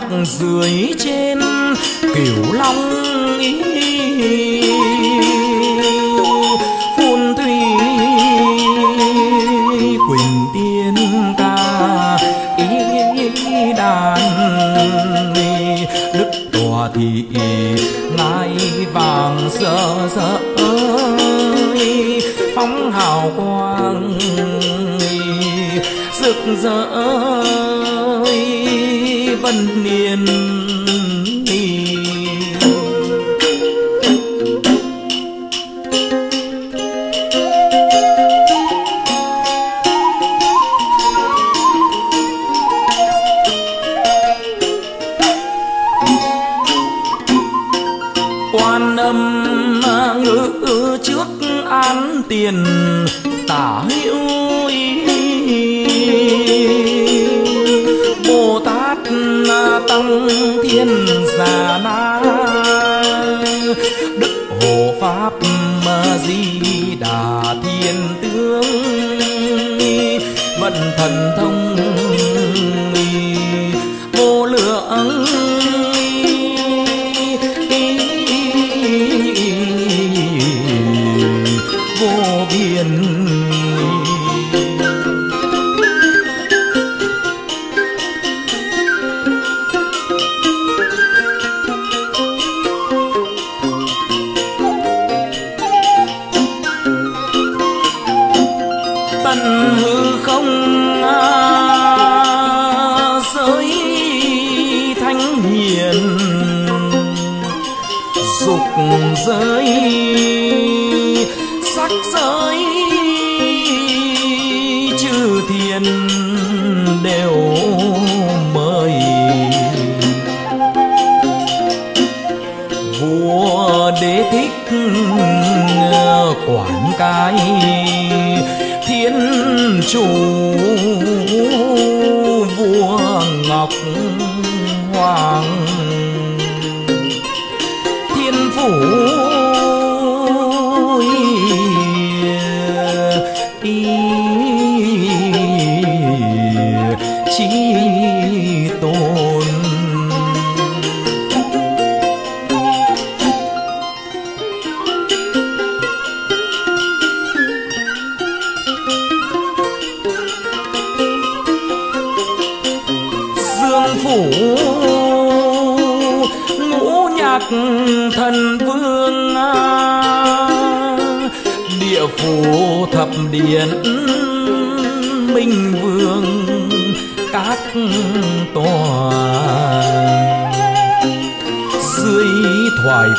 bạc dưới trên cửu long ý phun thủy, quỳnh tiên ca ý đàn đức tòa thị ngai vàng sợ sợ ơi. Phóng hào quang rực rỡ văn niên.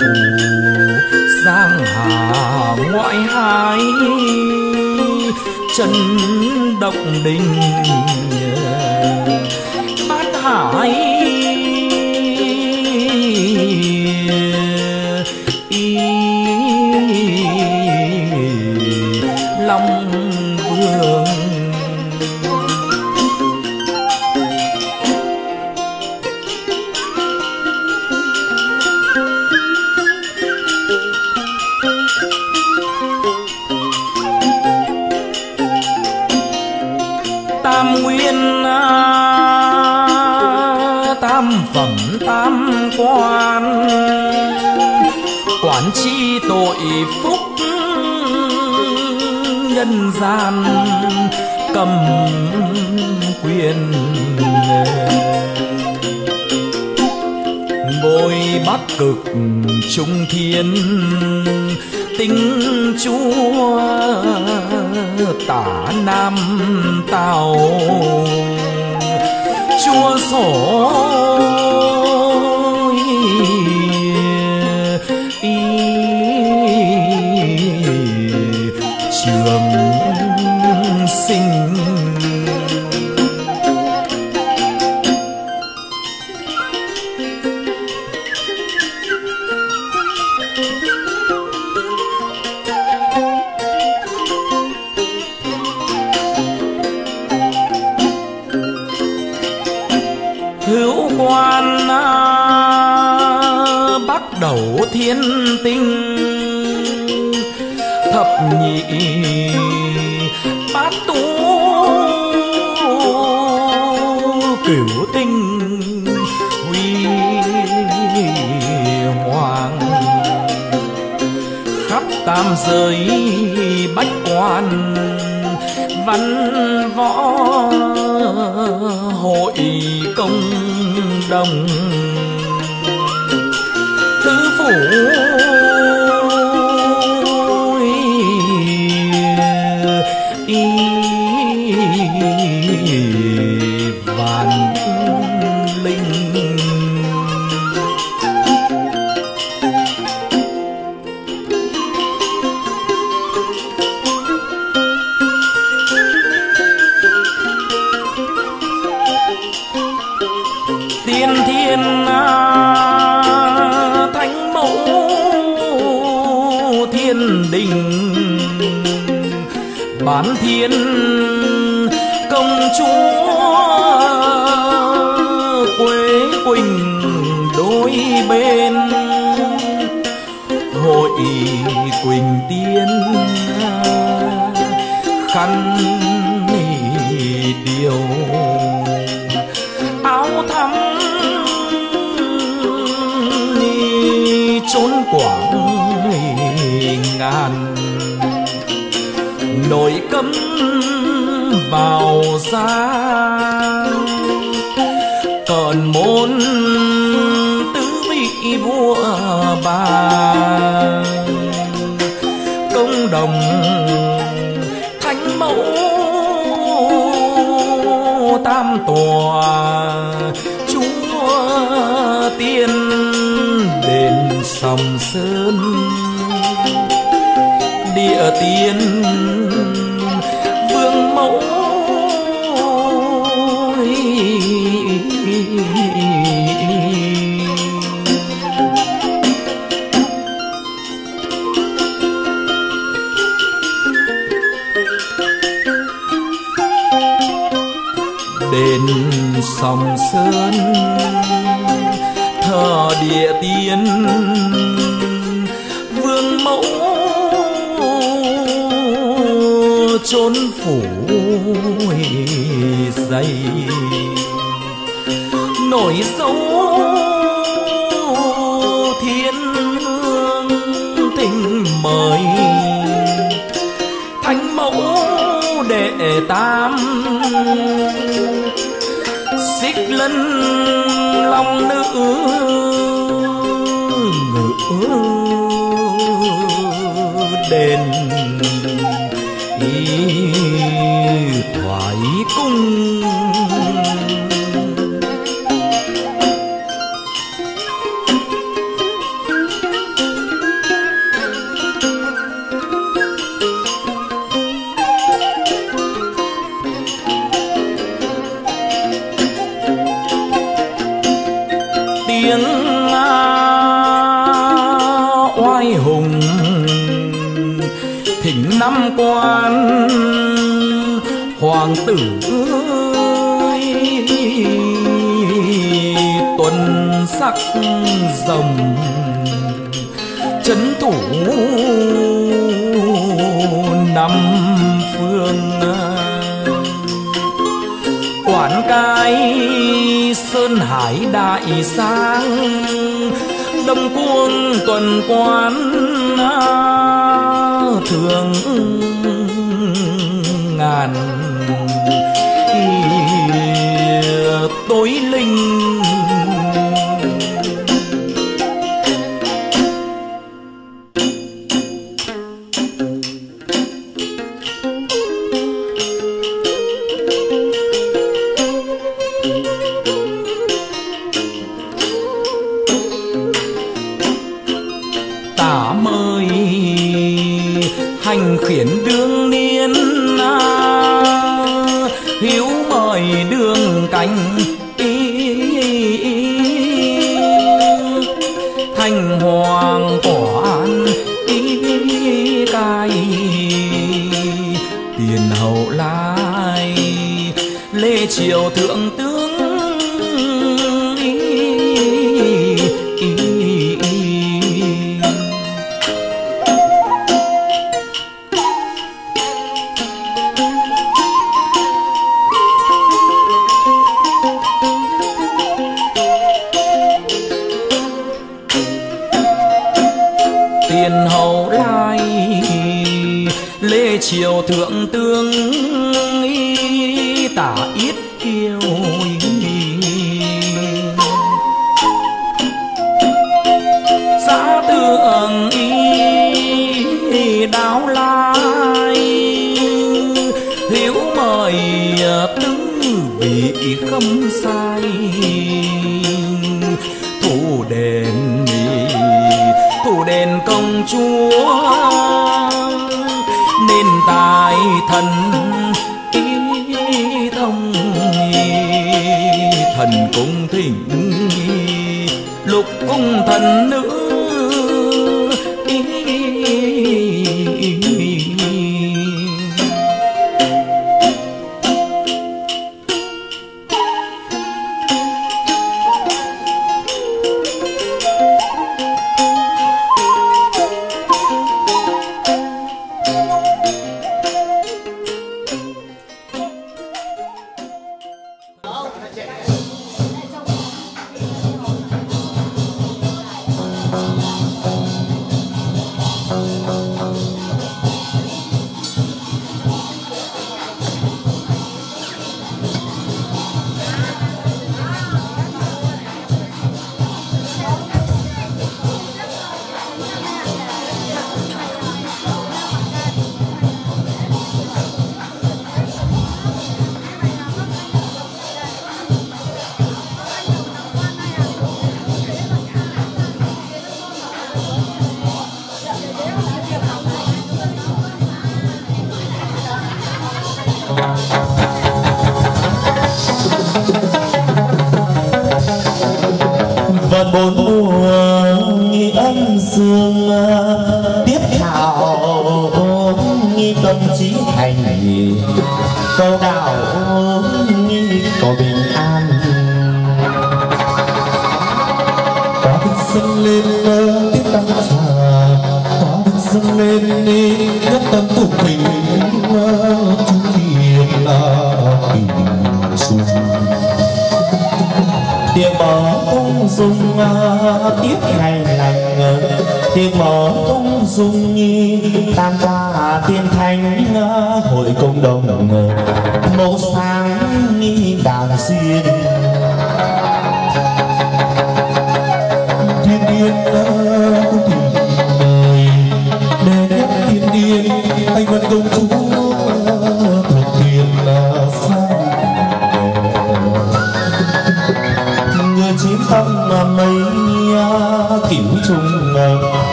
phủ giang hà ngoại Hải chân độc đình bát hải trung thiên. Tính chúa tả nam tàu chúa sổ thiên tinh, thập nhị bát tú cửu tinh, huy hoàng, khắp tam giới bách quan, văn võ hội công đồng. Oh. sông sơn, thờ địa tiên, vương mẫu chốn phủ dày. Nổi sâu thiên hương tình mời, thánh mẫu đệ tam linh long nữ ngự đền thoại cung. đại sáng. Đông quân tuần quan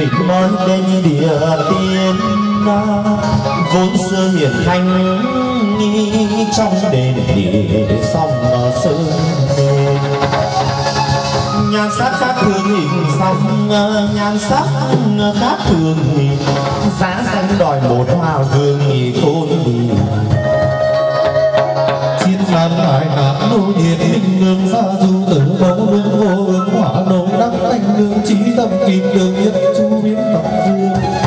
Tịch nói đến địa tiên Vốn xưa hiển thanh nghi Trong đền địa mà sơn Nhan sắc khác thường hình song ờ, Nhan sắc ờ, khác thường hình. Giá danh đòi một hòa vương khôn hình nạn đại nạn nô nhiệt minh nương xa du tử mẫu nương vô ứng hỏa nô đắc thanh nương trí tâm kim nương nhất chu biến tập vương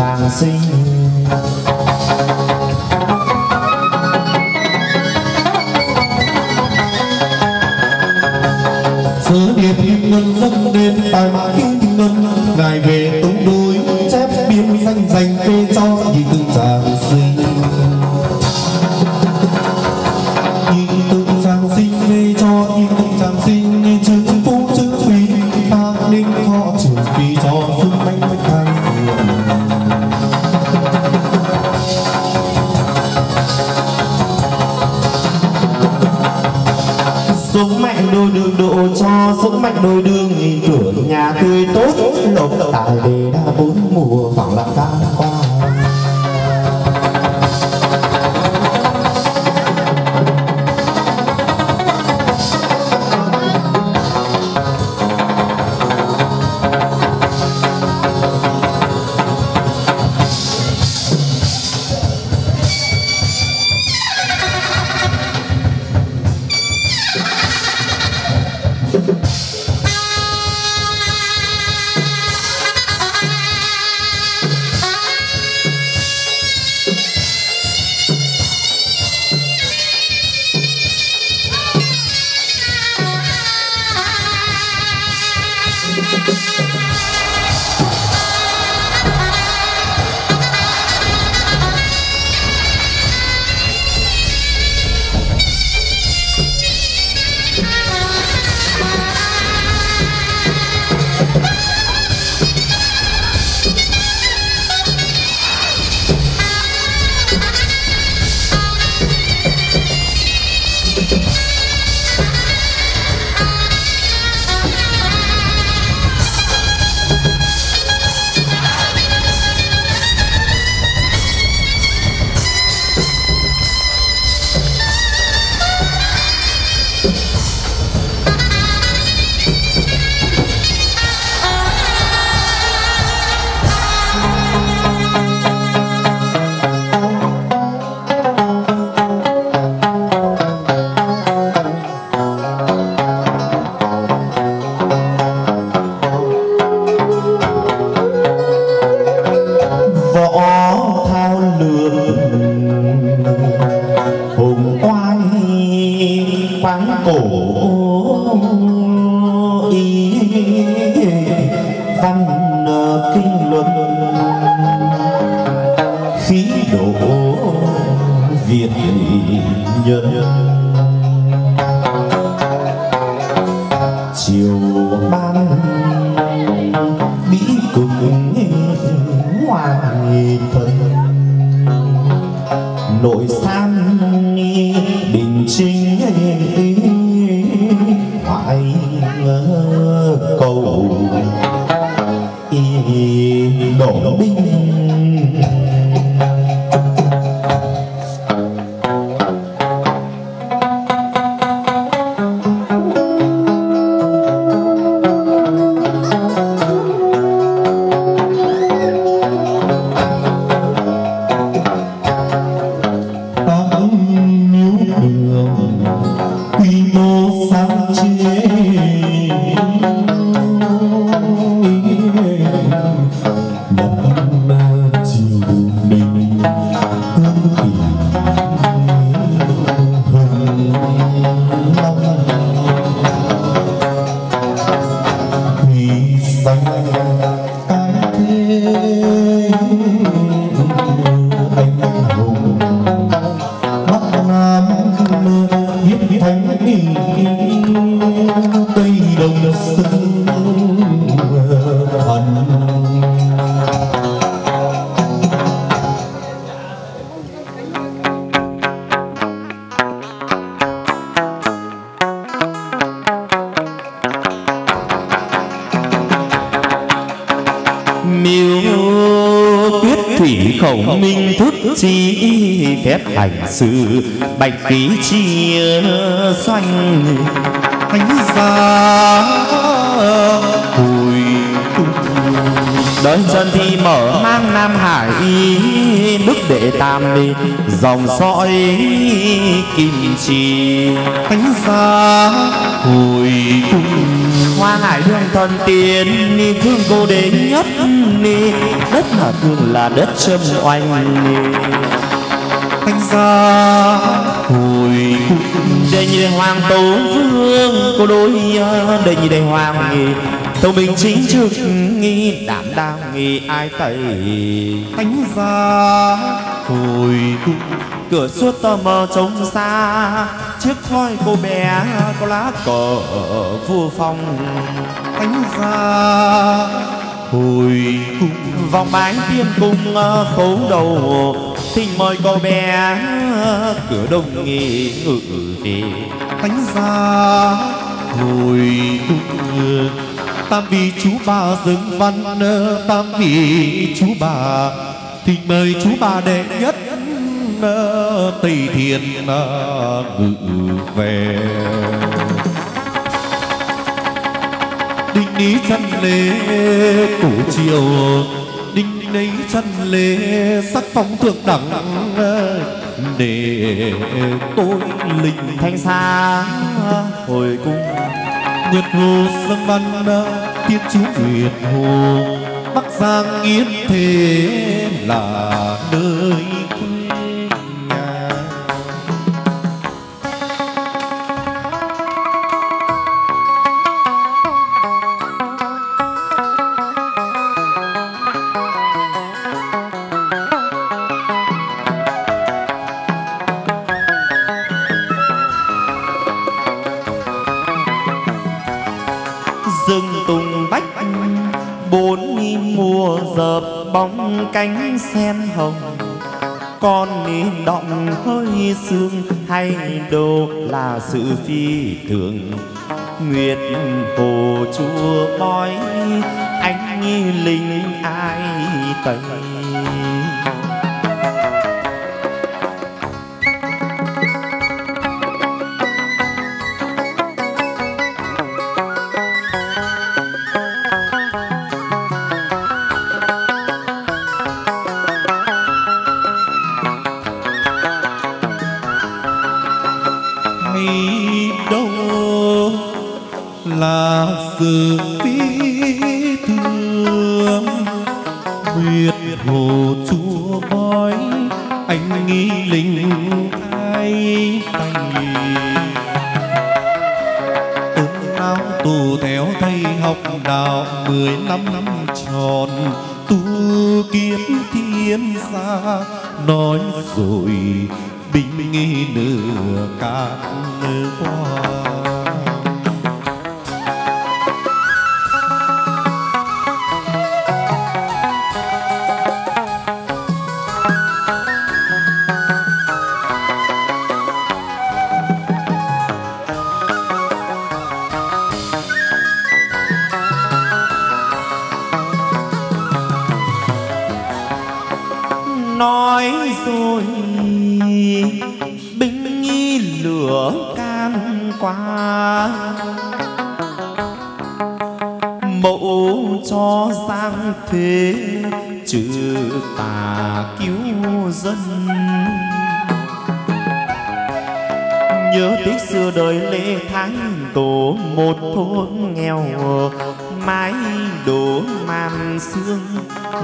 nhị tự trang sinh sự bạch khí chia xanh thánh giá hồi Đơn chân thì mở mang Nam Hải, Đức đệ tam đi Dòng dõi kim chi. Thánh gia hồi cung Hoa hải đường thần tiên Ni thương cô đế nhất Ni. Đất mà thương là đất châm oanh Ni. Gia hồi cung Đệ nhị hoàng tố vương Cô đối đệ nhị đệ hoàng nghi Tâu bình chính trực nghi Đảm đang nghi ai tẩy. Thánh gia. Hồi cung Cửa suốt tờ mờ trông xa Chiếc khói cô bé có lá cờ vua phong. Thánh gia. Hồi cung Vòng bái tiên cung khấu đầu Thỉnh mời cô bé Cửa đông nghi ngự về. Thánh gia hồi cung Tam vị chú bà dừng văn Tam vị chú bà Thỉnh mời chú bà đệ nhất Tây Thiên ngự về. Đinh ní chân lễ cổ chiều Nấy chân lê sắc phong thượng đẳng Để tôi linh Thanh xa hồi cung. Nguyệt Hồ sân văn Tiên chú Nguyệt Hồ Bắc Giang Yên Thế là động hơi sương, hay đâu là sự phi thường? Nguyệt hồ chùa bói anh linh ai tây trừ tà cứu dân. Nhớ tiếc xưa đời lê thái tổ, một thôn nghèo, mái đổ màn sương,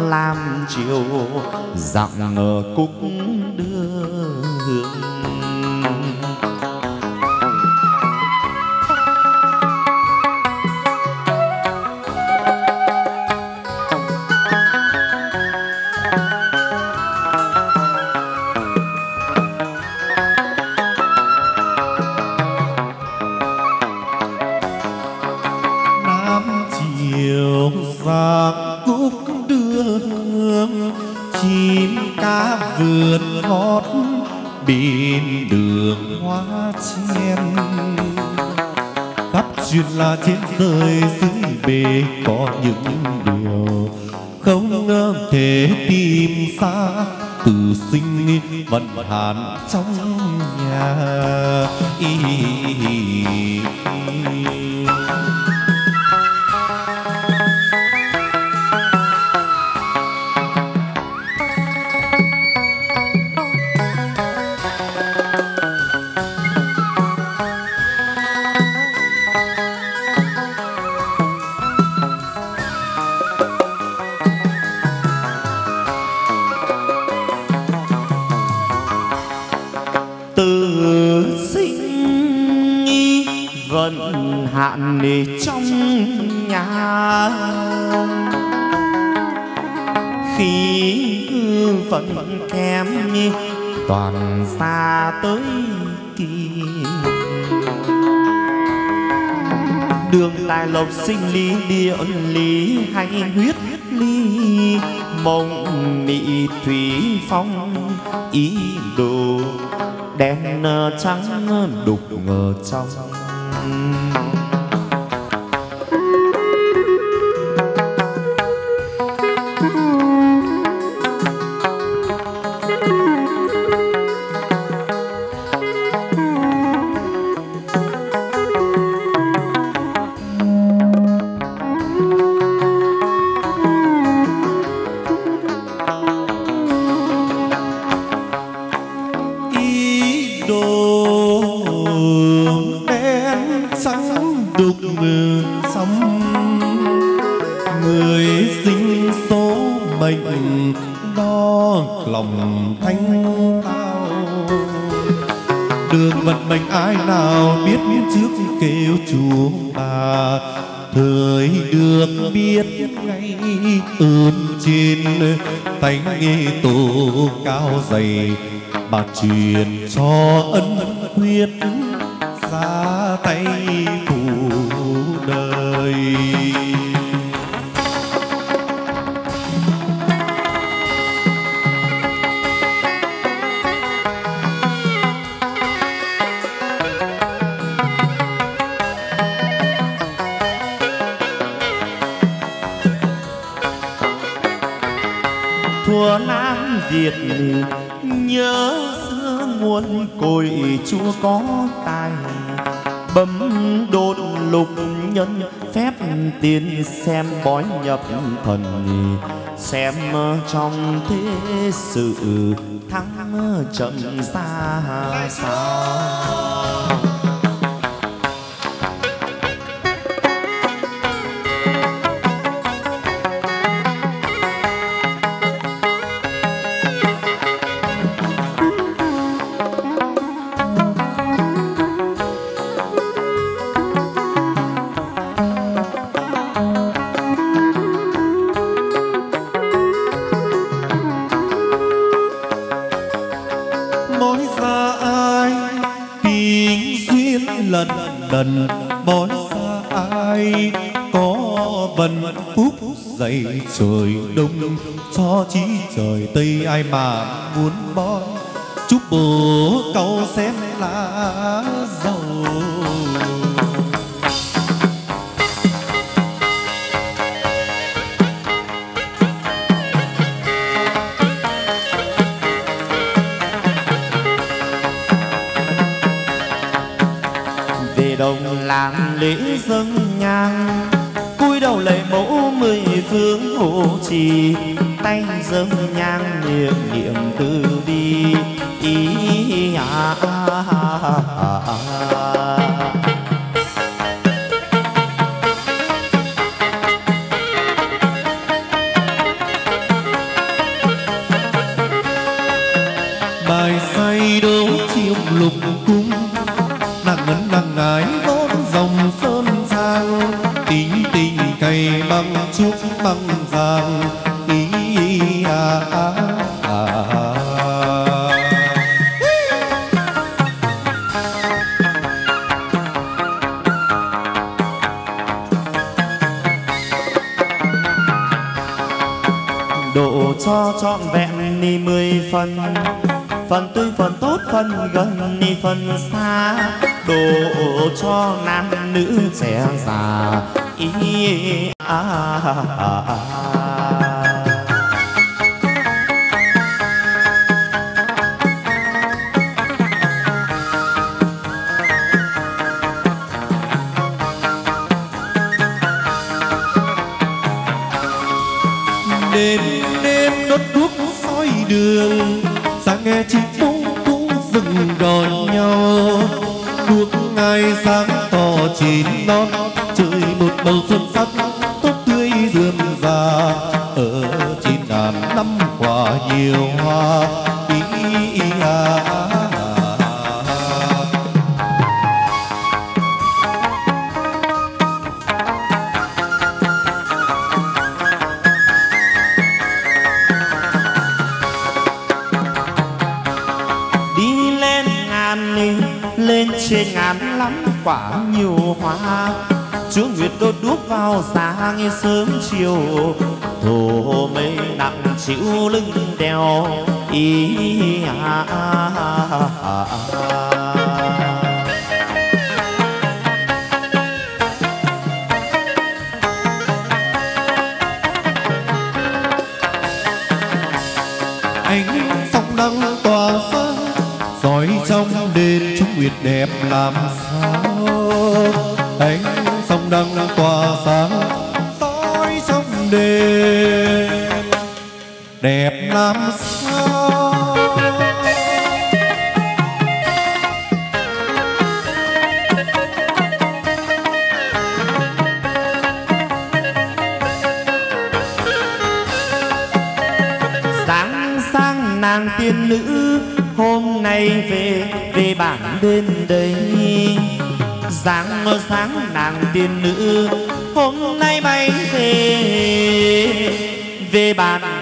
làm chiều dặm ở cúc hàn trong nhà trắng đục ngờ trong. xem ờ, trong thế sự thắng ờ, chậm xa sao muốn bói. Chúc bố câu xem lá giàu. Về đồng làm lễ dân nhang, cúi đầu lạy mẫu mười phương hộ trì tay dâng nhang niệm niệm từ bi ý à, à, à, à, à. phân xa đổ cho nam nữ trẻ già ý à, à, à.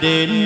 đến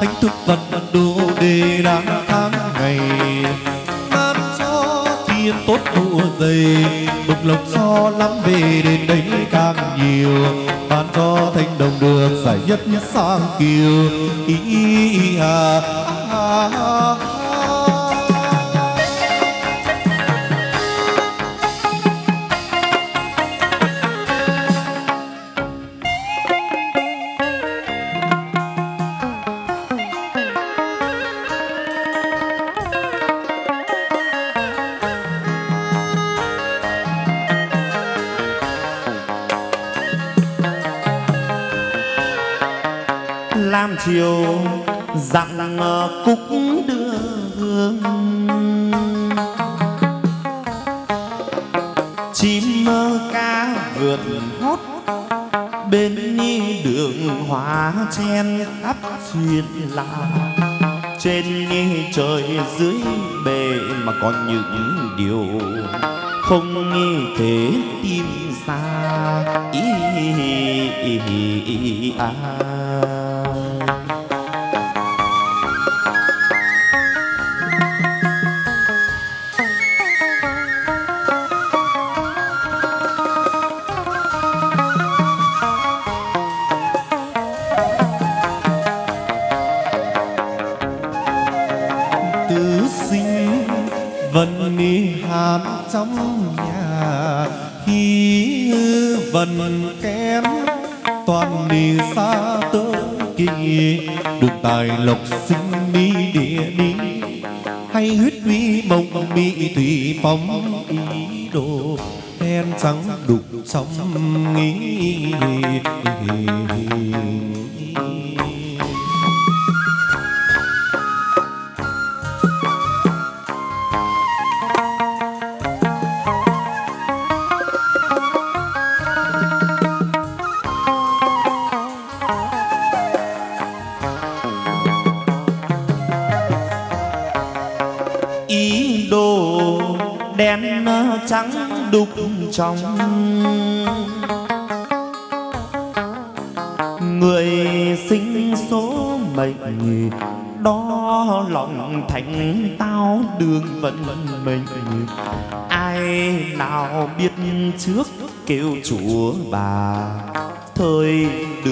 thánh thức vật đồ đề đáng tháng ngày. Ban cho thiên tốt mùa dày đục lộc cho lắm về đến đấy càng nhiều. Ban cho thanh đồng được giải nhất nhất sang kiều. Ý, ý, ý à, à, à, à.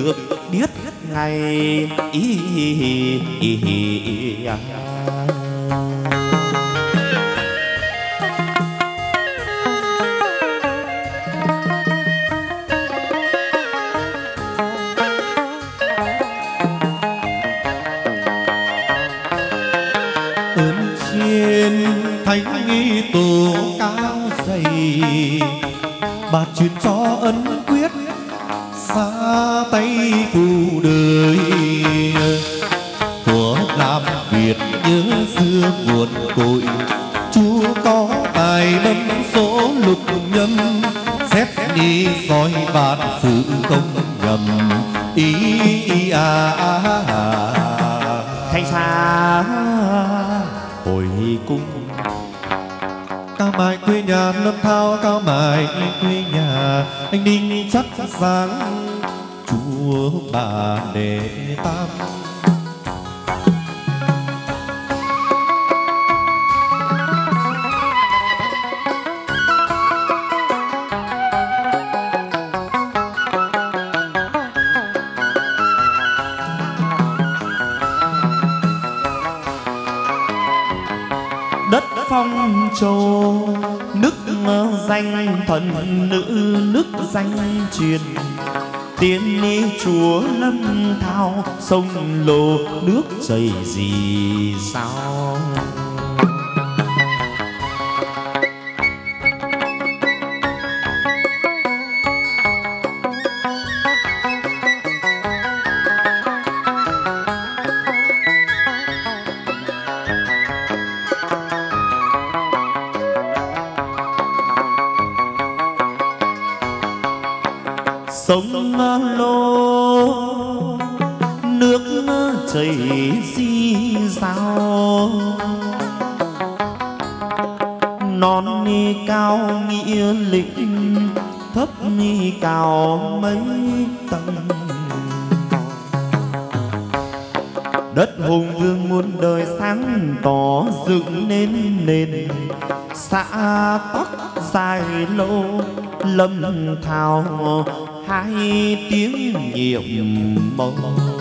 Được biết ngày ý, ý, ý, ý, à. vang 所以 nhiệm màu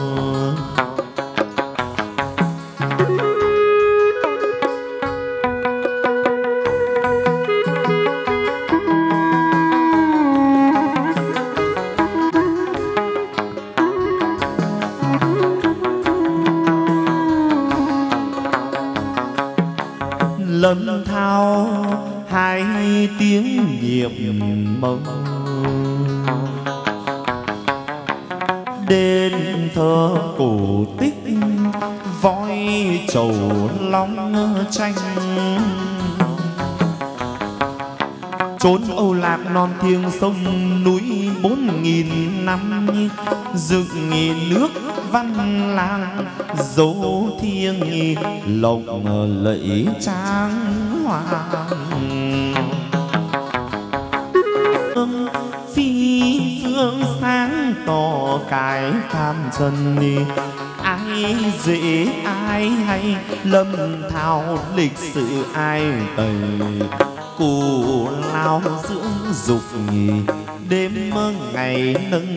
lộc lẫy trang hoàng phi phương sáng tỏ cái tham trần ai dễ, ai hay, lâm thao lịch sử ai tầy cù lao dưỡng dục nhì, đêm ngày nâng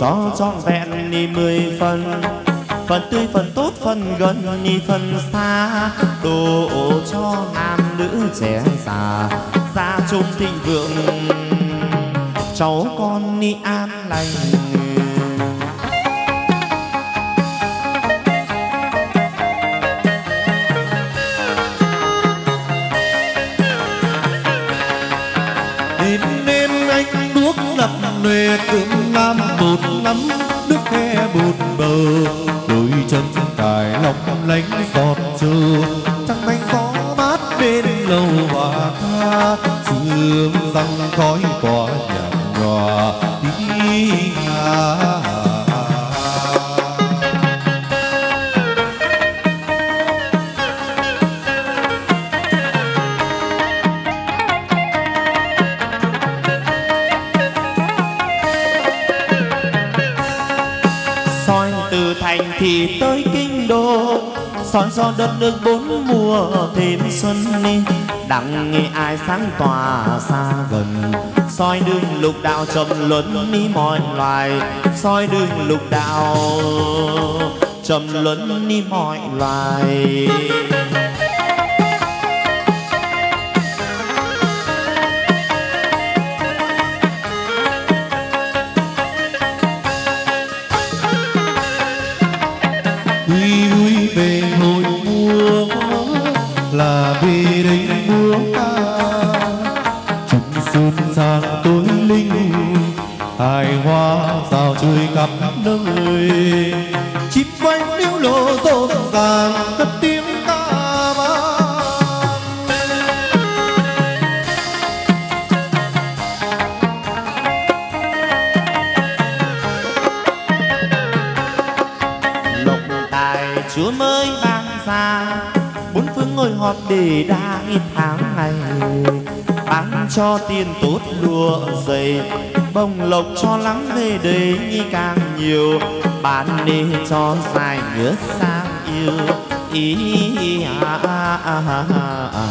cho trọn vẹn đi mười phần. Phần tươi, phần tốt, phần gần đi phần xa. Đồ cho nam nữ trẻ già, gia chung thịnh vượng. Cháu con đi an lành. Đêm đêm anh đuốc lập lòe cưỡng một nắm nước khe bùn bờ. Đôi chân cài lòng lánh giọt trơ trăng thanh gió mát bên lầu hòa tha. Sương răng khói tỏa nhạt nhòa đi à. Soi do đất nước bốn mùa thêm xuân đi đặng nghe ai sáng tỏa xa gần. Soi đường lục đạo trầm luân đi mọi loài. Soi đường lục đạo trầm luân đi mọi loài. Lắng đây càng nhiều. Bạn đi cho dài ngứa sang yêu. Ý à, à, à, à, à.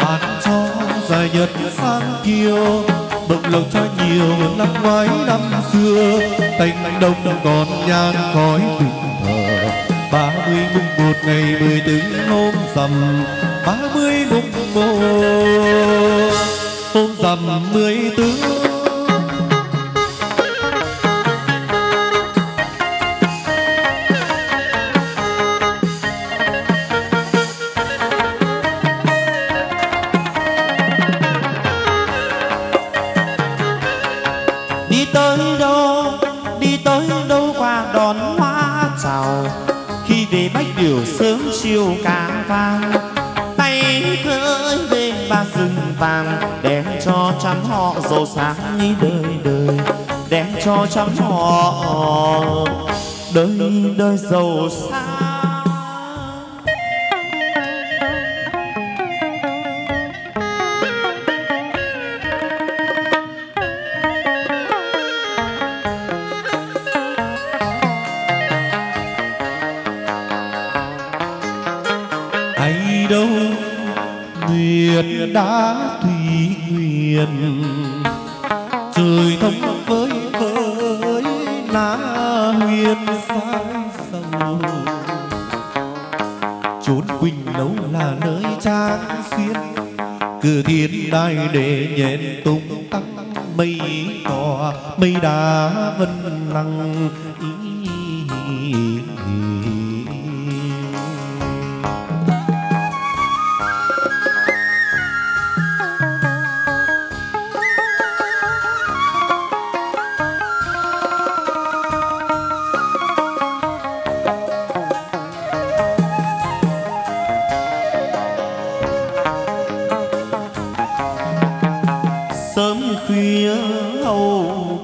ban cho dài nhật sang kiều bực lộc cho nhiều năm ngoái năm xưa. Thành đông còn nhang khói tình ba mươi mùng một ngày mười tư hôm rằm, ba mươi mùng một. Hôm rằm mười mãi đời đời đem cho trăm họ. Đời đời giàu sang.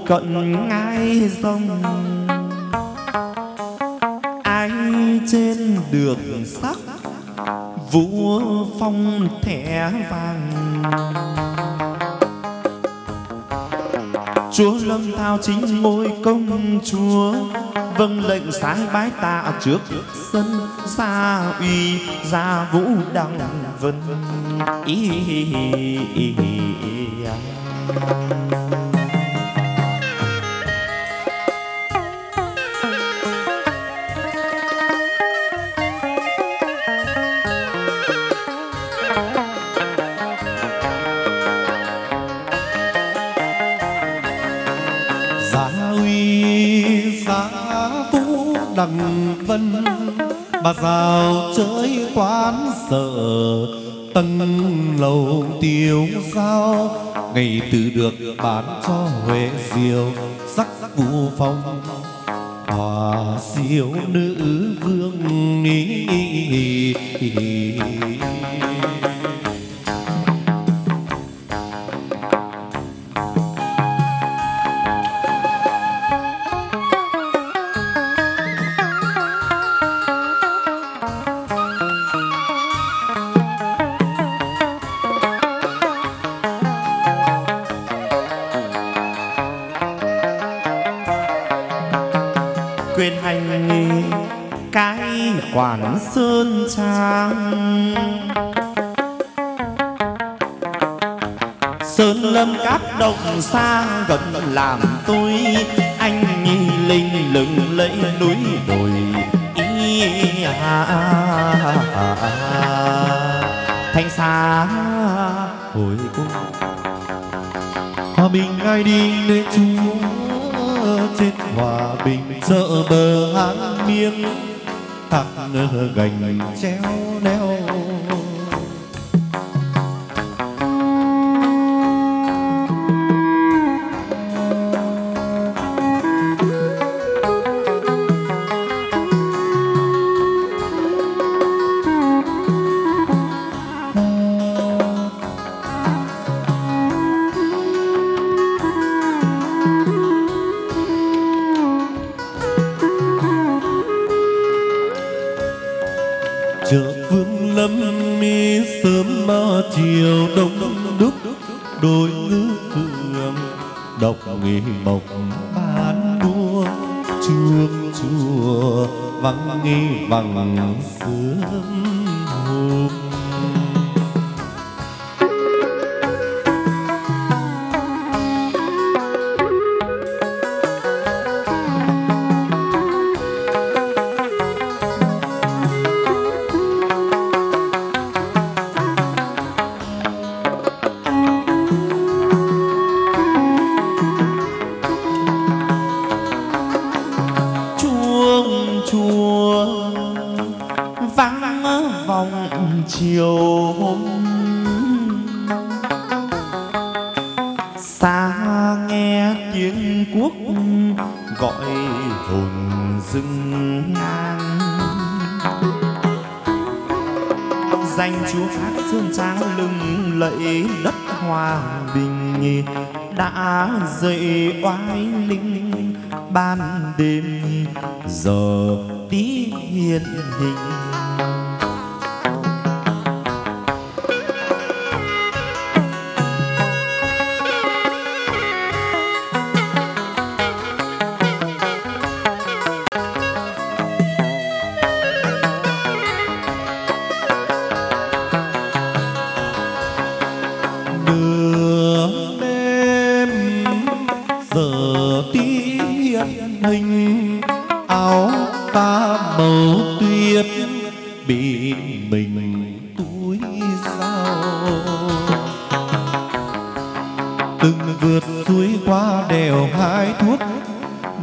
Cận ngai rồng ai trên đường sắc vua phong thẻ vàng. Chúa lâm thao chính ngôi công chúa vâng lệnh sáng bái tạ trước sân xa uy gia vũ đăng vân. Ý, ý, ý, ý, ý, đằng vân bà rào chơi quán sở tân lầu tiêu sao ngày từ được bán cho huệ diều sắc vũ phong hòa siêu nữ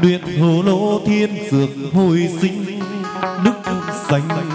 luyện hồ lô thiên dược hồi sinh đức xanh.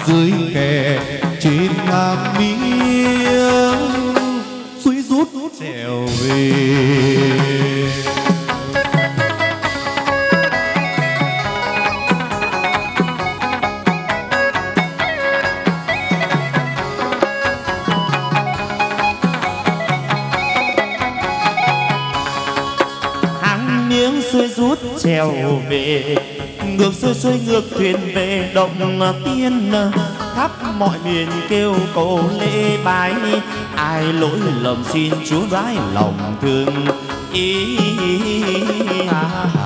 Khắp kêu cầu lễ bái ai lỗi lầm xin chúa đoái lòng thương ý à, à, à.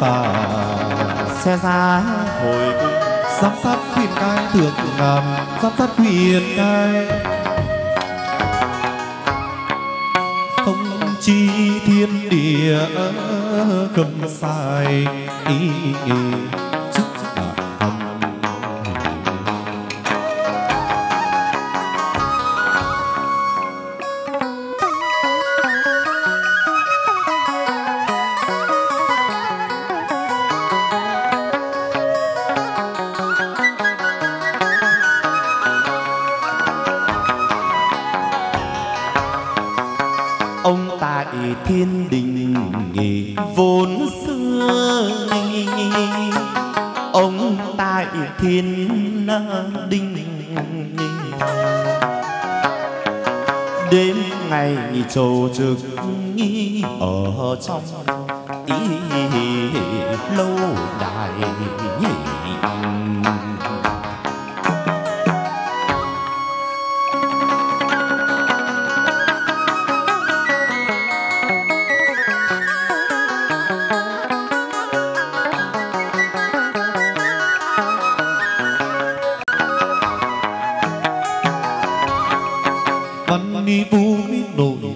Và tà xe ra hồi cung, giám sát khuyên cai thượng ngàn, giám sát khuyên cai không chi thiên địa cầm sai ý ý.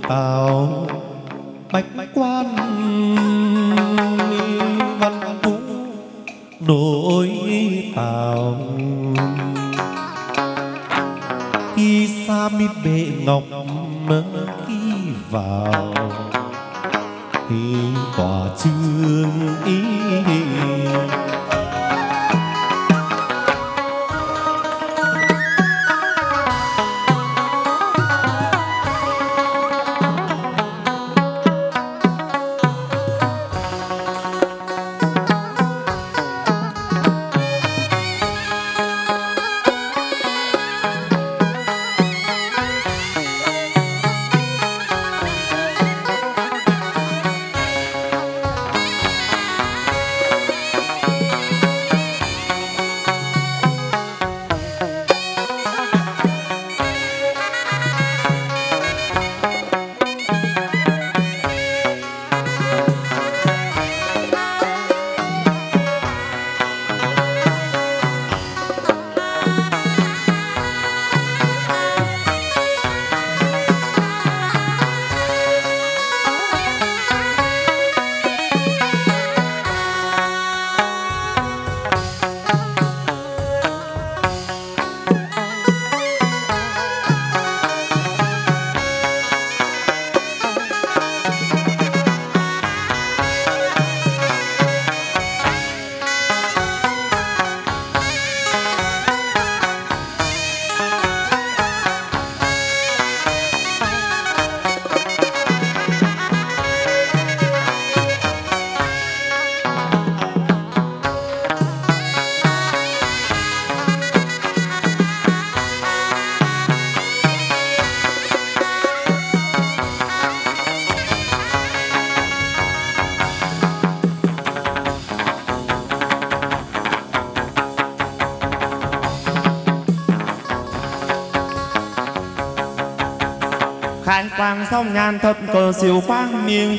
Tào bạch quan văn vũ nội tào khi xa mi bệ ngọc mơ khi vào, thì tòa trương ý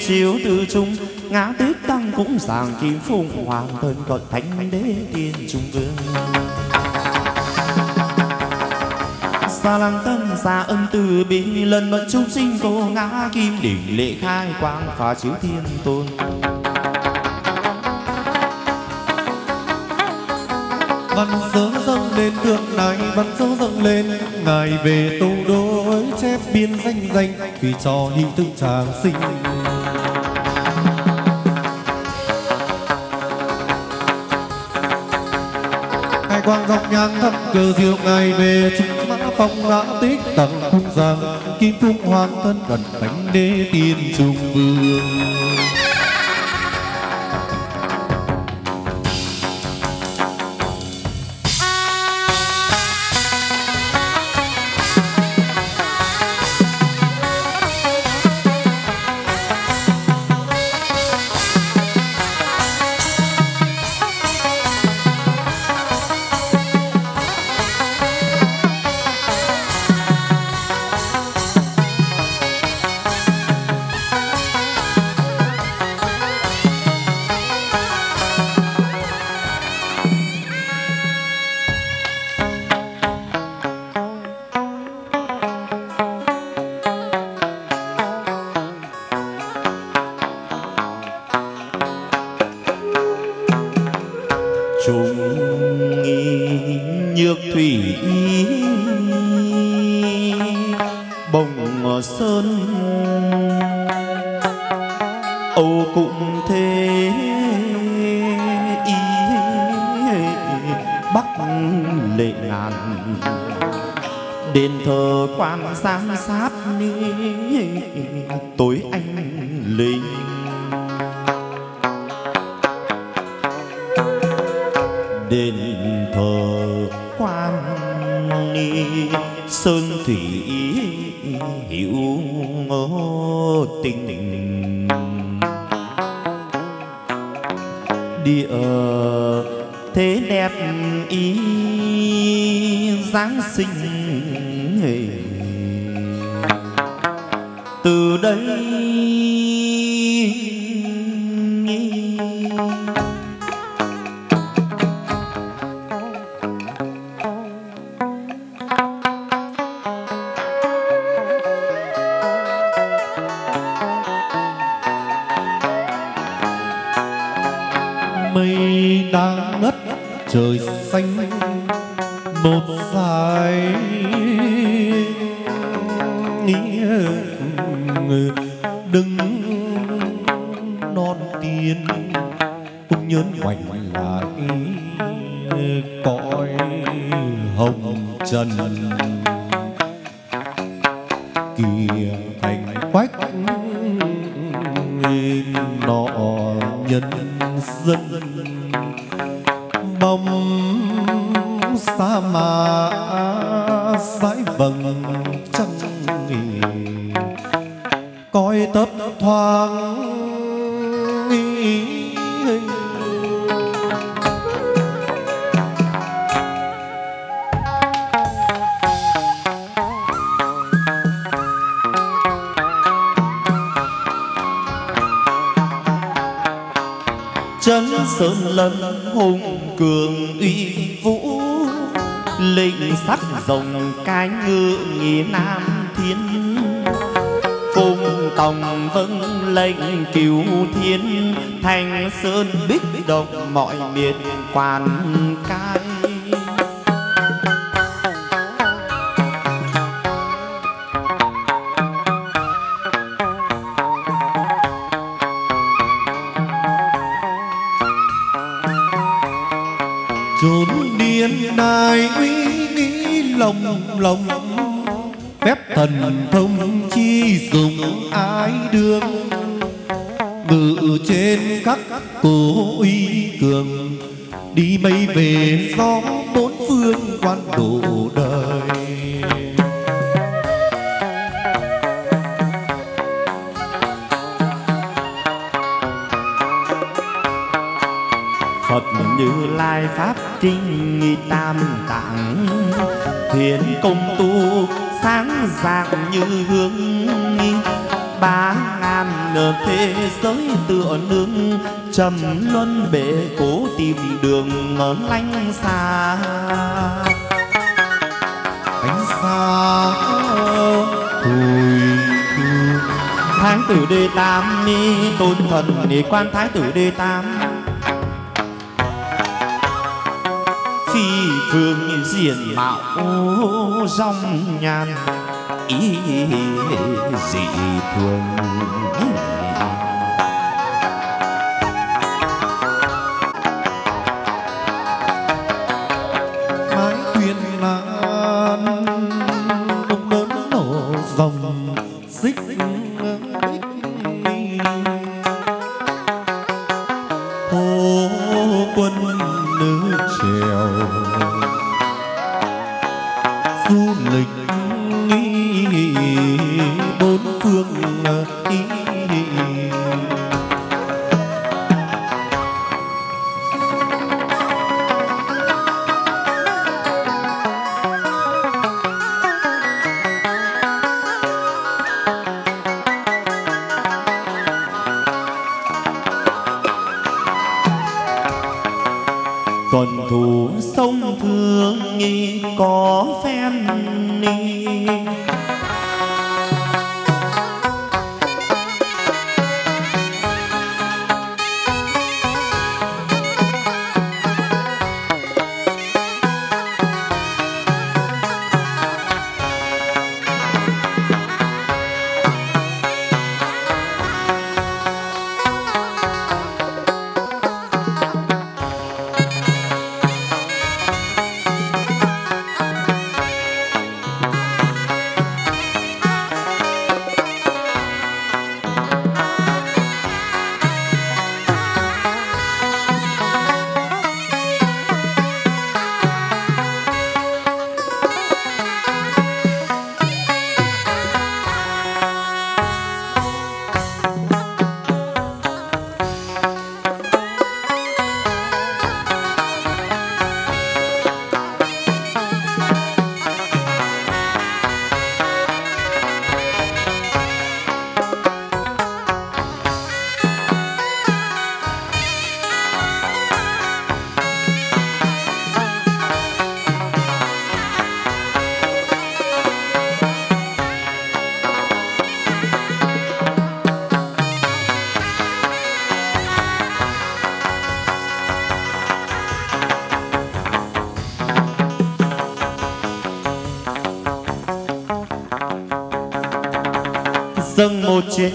chiếu từ trung. Ngã tứ tăng cũng sàng kim phụng hoàng thân cận thánh đế tiên trung vương. Xa lăng tân xa ân từ bi lần mẫn chúng sinh cô ngã kim đỉnh lễ khai quang phá chiếu thiên tôn. Văn sớ dâng lên, tượng này văn sớ dâng lên. Ngài về tu đối chép biên danh danh, vì cho hy thức tràng sinh quang dọc nhang thăm cờ diệu ngày về. Chúng mã phong đã tích tầng cung giang, kim phung hoàng thân gần thánh đế tiên trung vương. Địa thế đẹp ý giáng sinh từ đây quan quan thái tử đê tam. Phi phương diện mạo dòng nhàn ý dị thường.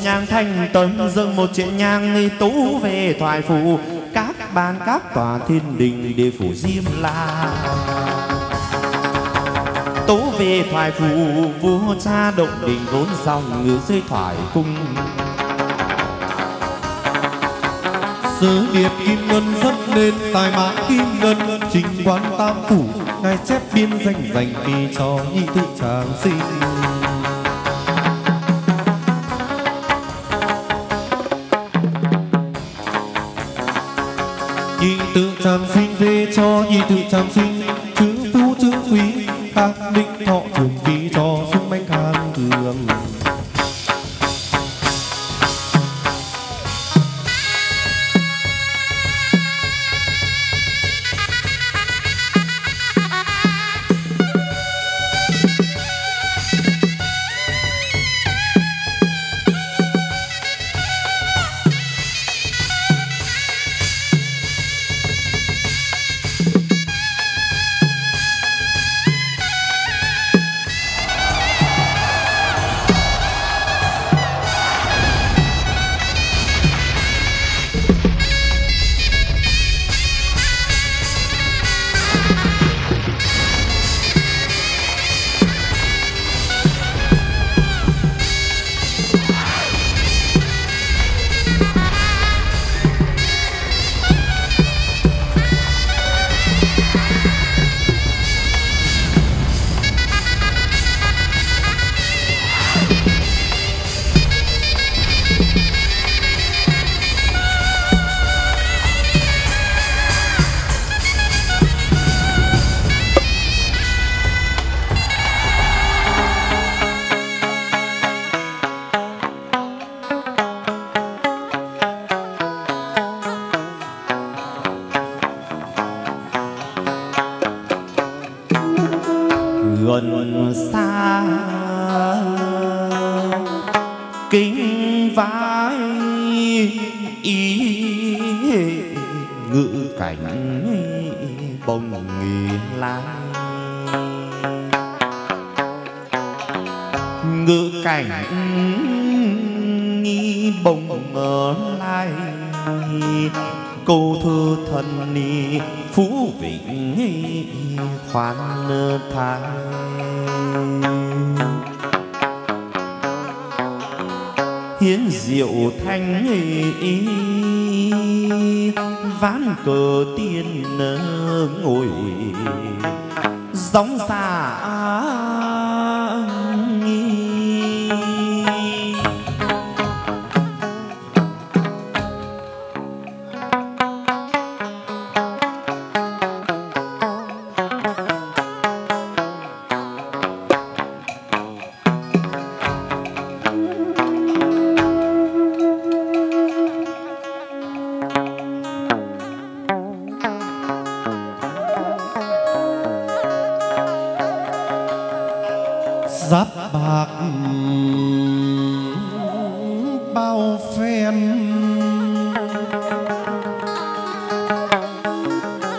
Nhang thanh tâm dâng một chuyện nhang nghi tú về thoại phủ các ban các tòa thiên đình đều phủ diêm la. Tố về thoại phủ vua cha động đình vốn dòng ngựa dưới thoại cung. Sứ điệp kim ngân dâng lên, tài mã kim ngân, trình quan tam phủ, ngài chép biên danh dành vì cho nhi tự tràng sinh. Tham sinh về cho nhi tự tham sinh.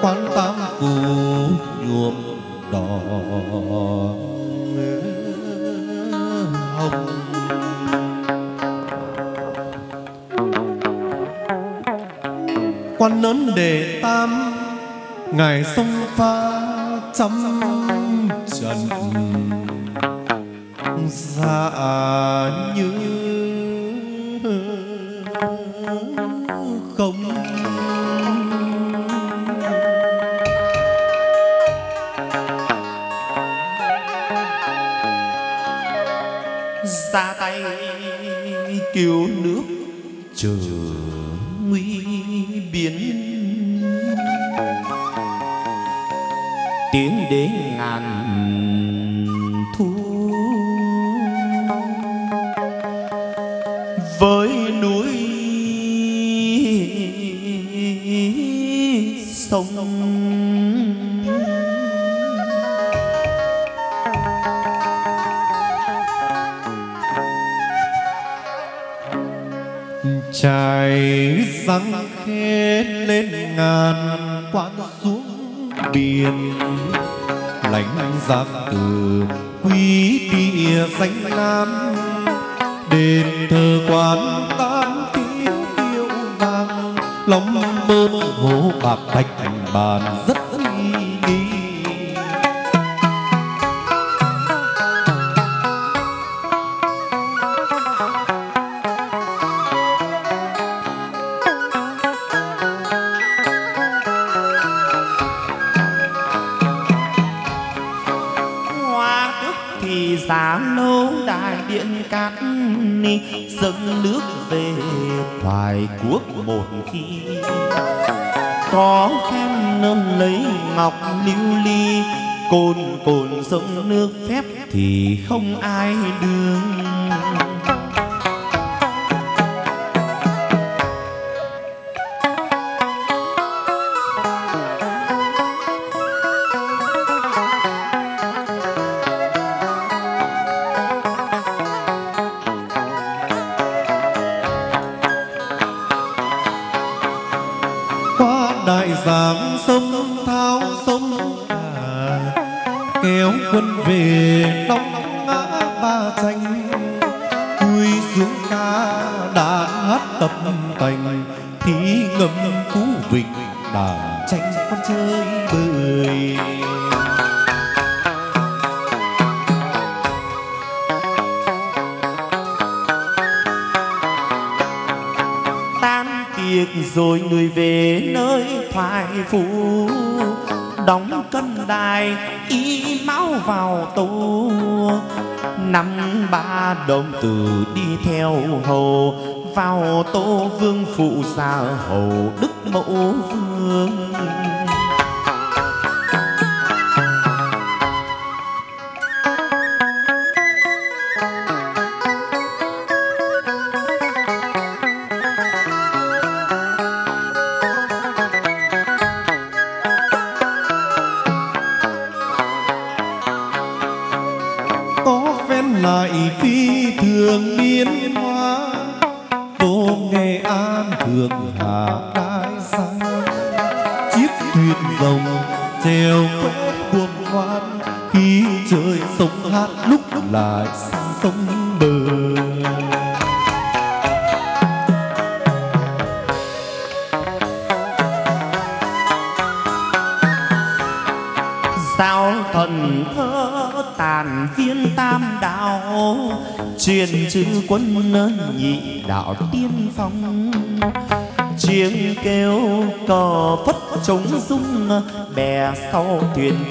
Quán tam phù nhuộm đỏ. Hồng. Quan lớn đề tam ngài sông pha trăm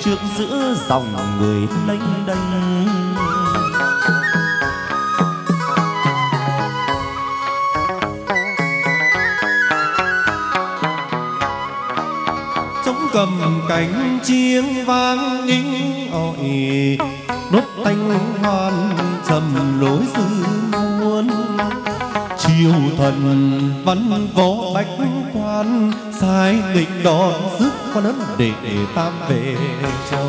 trước giữa dòng người lênh đênh. Chống cầm cánh chiêng vang nghinh ỏi nốt thanh hoan trầm lối dư muôn. Chiều thần văn võ bách ăn sai định đón sức con lớn để tam về châu.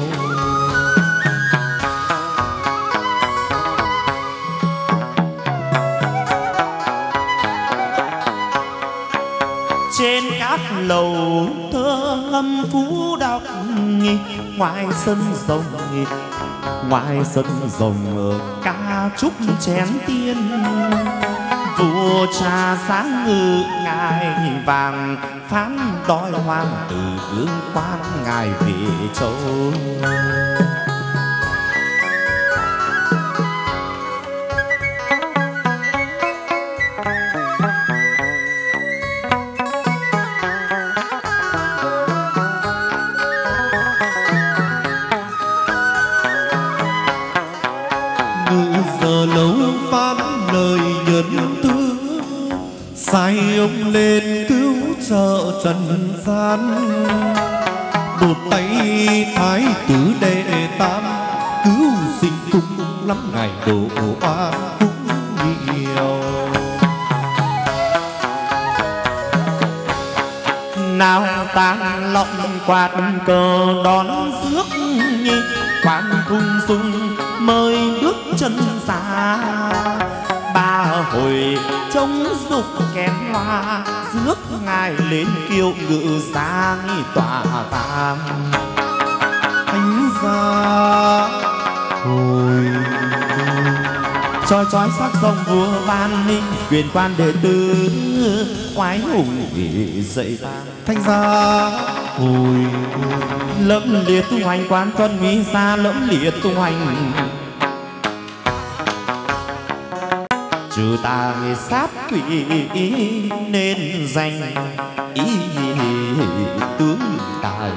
Trên các lầu thơ âm phú đọc ngoài sân rồng ngoài sân rồng ca chúc chén tiên vua cha sáng ngự, ngài vàng, phán đói hoang, từ tướng quan ngài về châu. lên kiêu ngự sang tỏa vàng. Thánh gia hồi chói chói sắc sông vua ban ninh quyền quan đệ tử quái hùng dậy thanh gia hồi lẫm liệt tu hành quán con nguy xa, lẫm liệt tu hành trừ ta sát quỷ nên danh ý tướng tài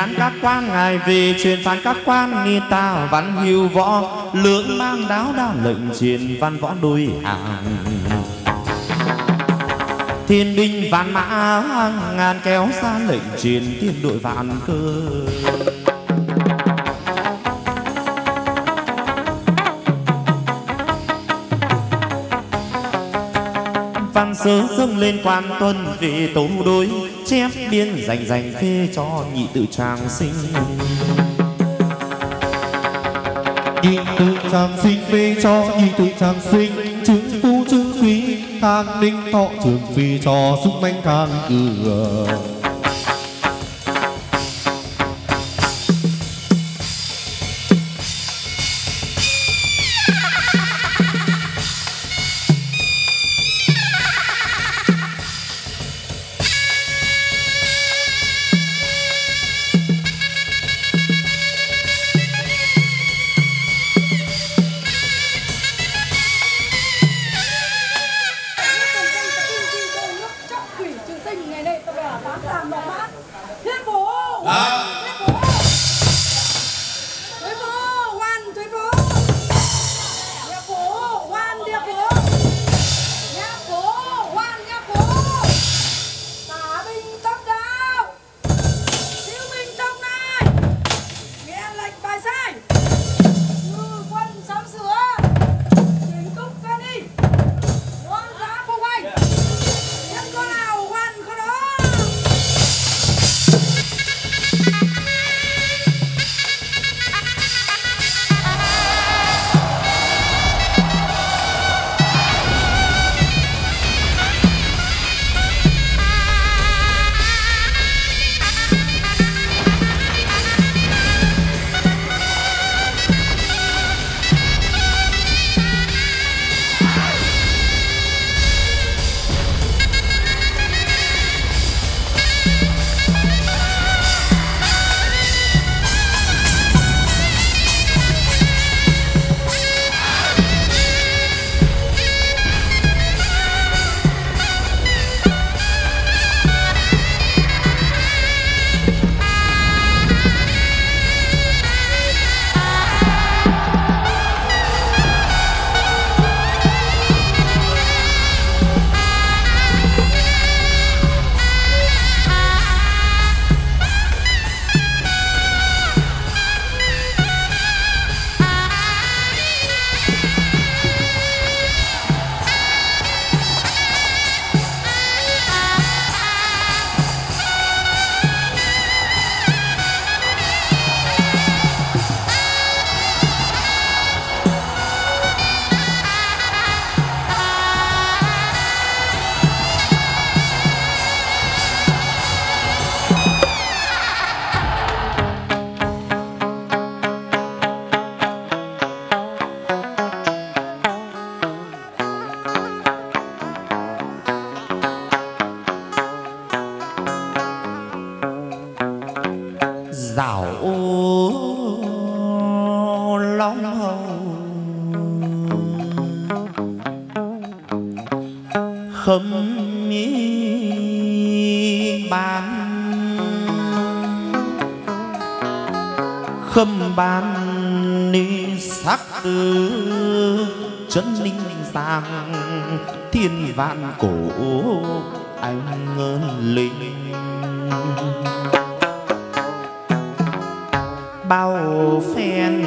án các quan ngài về truyền phán các quan nghi ta văn hiu võ, lưỡng mang đáo đa lệnh truyền văn võ đôi hàng. Thiên binh vạn mã ngàn kéo xa lệnh truyền tiên đội vạn cơ. Văn sớ dâng lên quan tuân vì tố đối chép biên dành dành phê cho nhị tự trang sinh. Nhị tự trang sinh phê cho nhị tự trang sinh, chứng phu chứng quý thang ninh thọ trường phi cho sức mạnh càng cửa phen.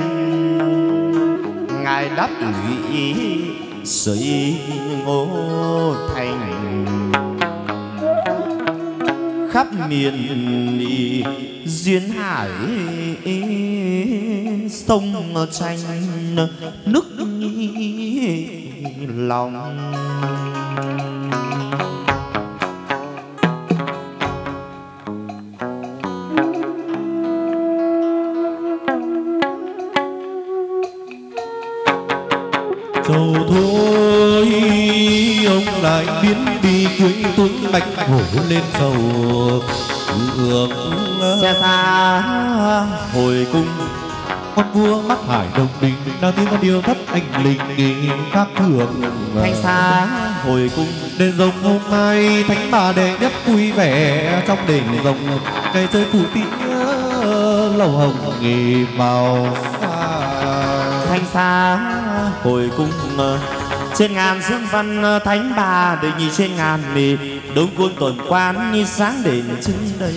Ngài đáp lũy xây ngô thành. Khắp miền đi duyên hải, sông tranh, nước lòng hải đồng đình đang tiếng con điêu thấp anh linh nghi khác thường. Thanh xa hồi cung đền rồng hôm nay thánh bà đệ nhất vui vẻ trong đền rồng ngày chơi phủ tía lầu hồng nghề vào xa. Thanh xa hồi cung trên ngàn dương văn thánh bà đời nhị trên ngàn mì đông quân tuần quan như sáng đền trưng đây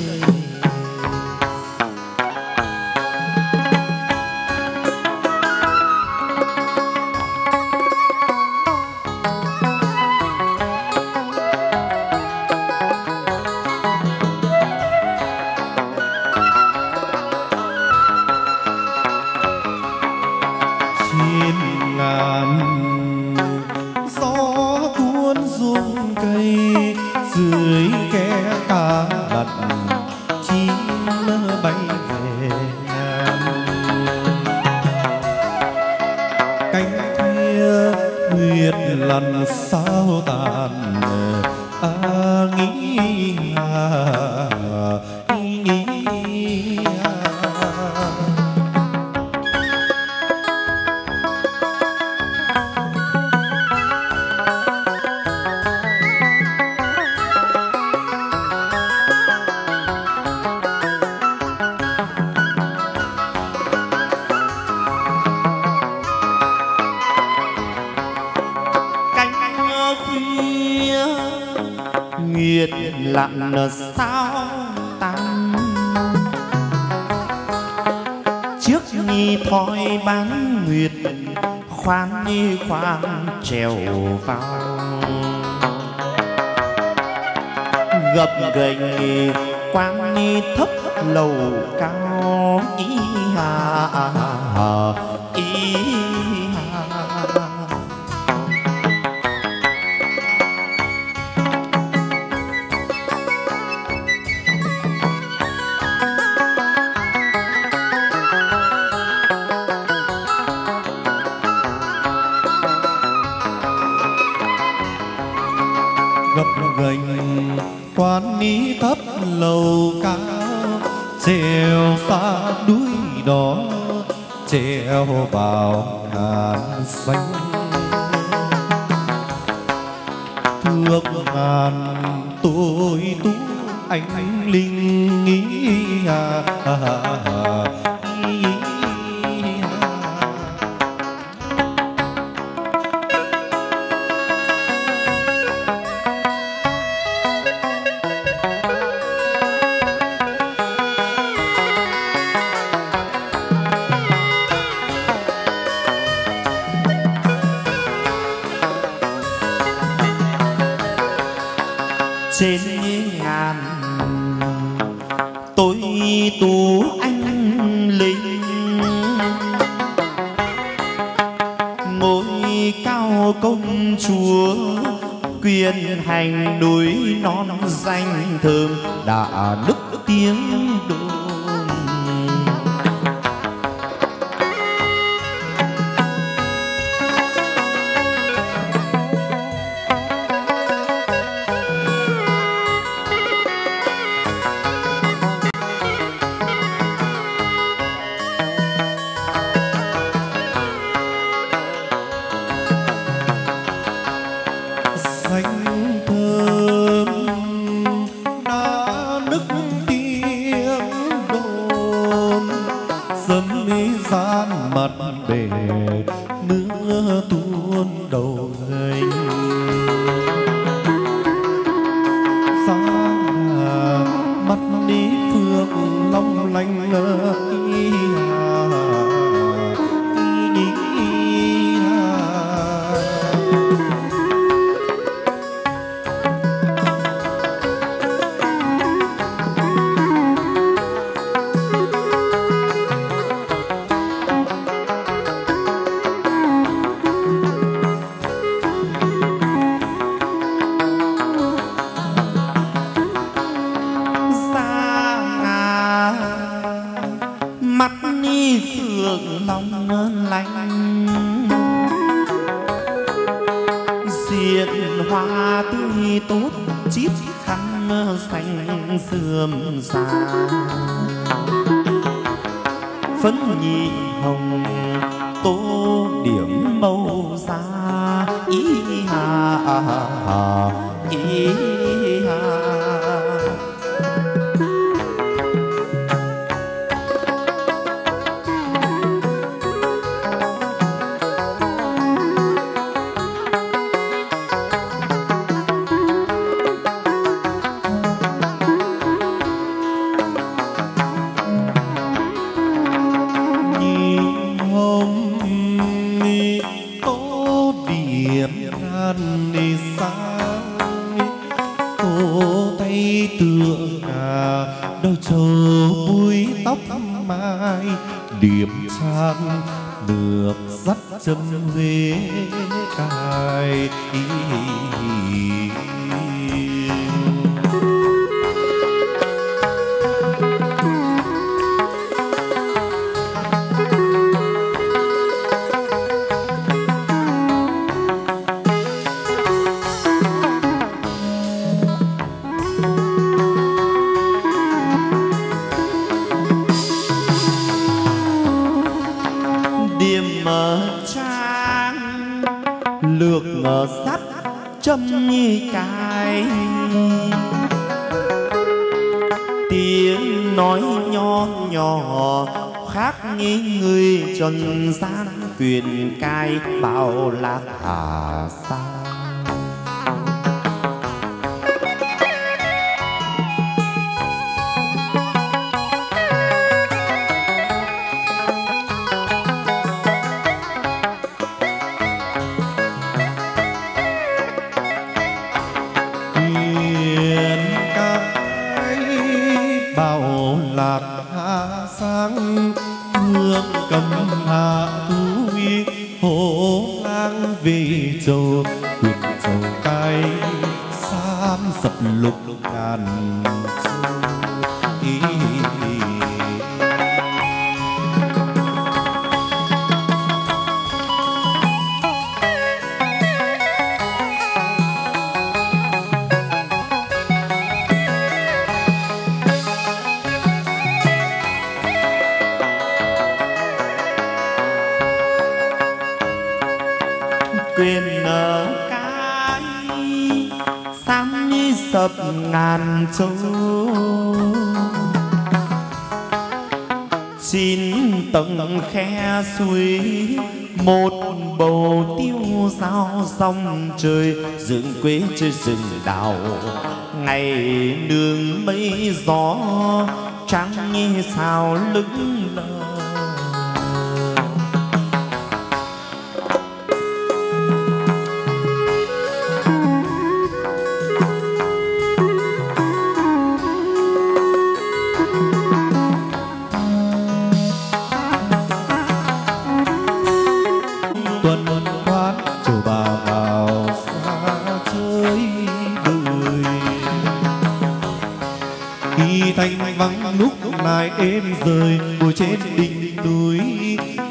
người ngồi trên đỉnh núi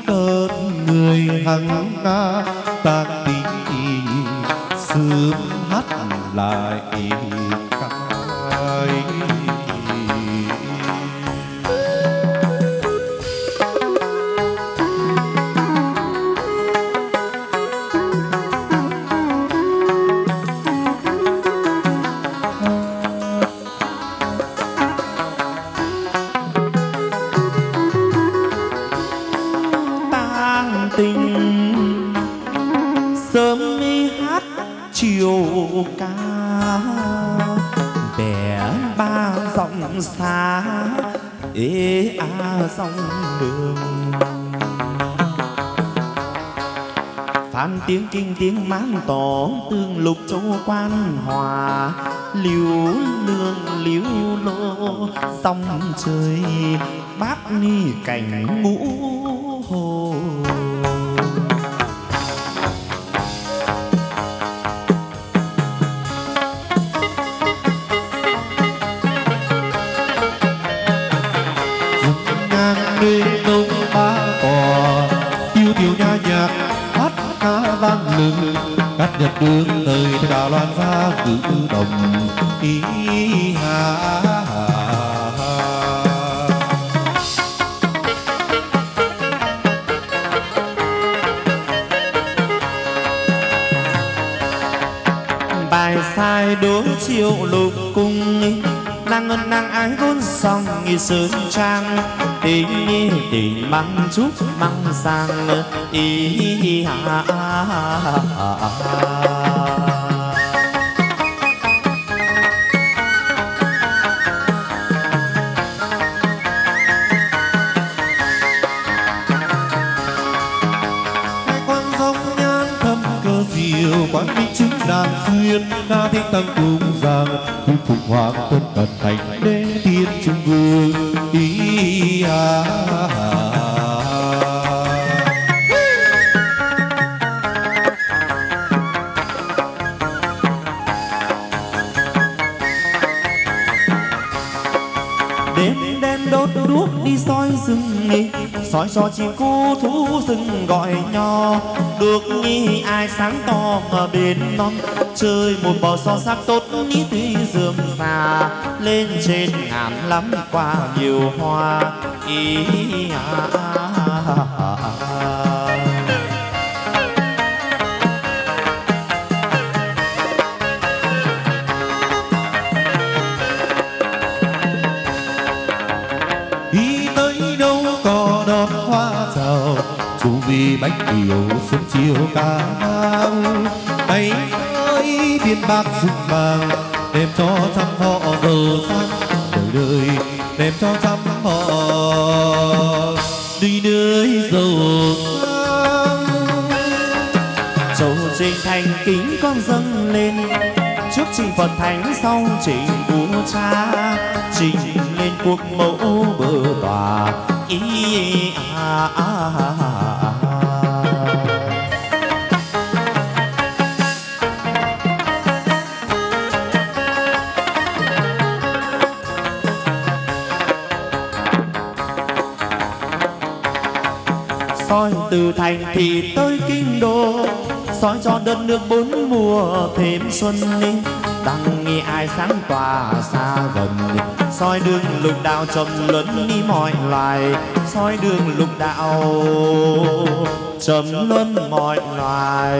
tớt người hằng nga. Ta tình sướng hát lại cánh ê a sông đường. Phan tiếng kinh tiếng mãn tỏ tương lục châu quan hòa. Liễu lương liễu lô sông trời bác ni cảnh ngũ đồng ý hà bài sai đối chiều lục cung, nàng ngân nàng ái vốn xong nghi sớm trang. Tình nghi tình măng chúc măng sang, ý ha nho nghi ai sáng to ở bên non chơi một bò so sắc tốt ní tuy dườm già. Lên trên ngàn lắm qua nhiều hoa. Ý à, à, à, à. à. tới đâu đón hoa chào chú vì bánh kiều xuân điều ca vang. Tay ơi biên bạc rụng vàng đem cho trăm họ giờ sang. Đời đời đem cho trăm họ đi nơi giàu sang. Châu trình thành kính con dâng lên Trước trình Phật Thánh sau trình vua cha Trình lên cuộc mẫu bờ tòa Ý à, à, à, thành thì tới kinh đô, soi cho đất nước bốn mùa thêm xuân linh. Đăng nghi ai sáng tỏa xa gần, soi đường lục đạo trầm luân đi mọi loài. Soi đường lục đạo trầm luân mọi loài.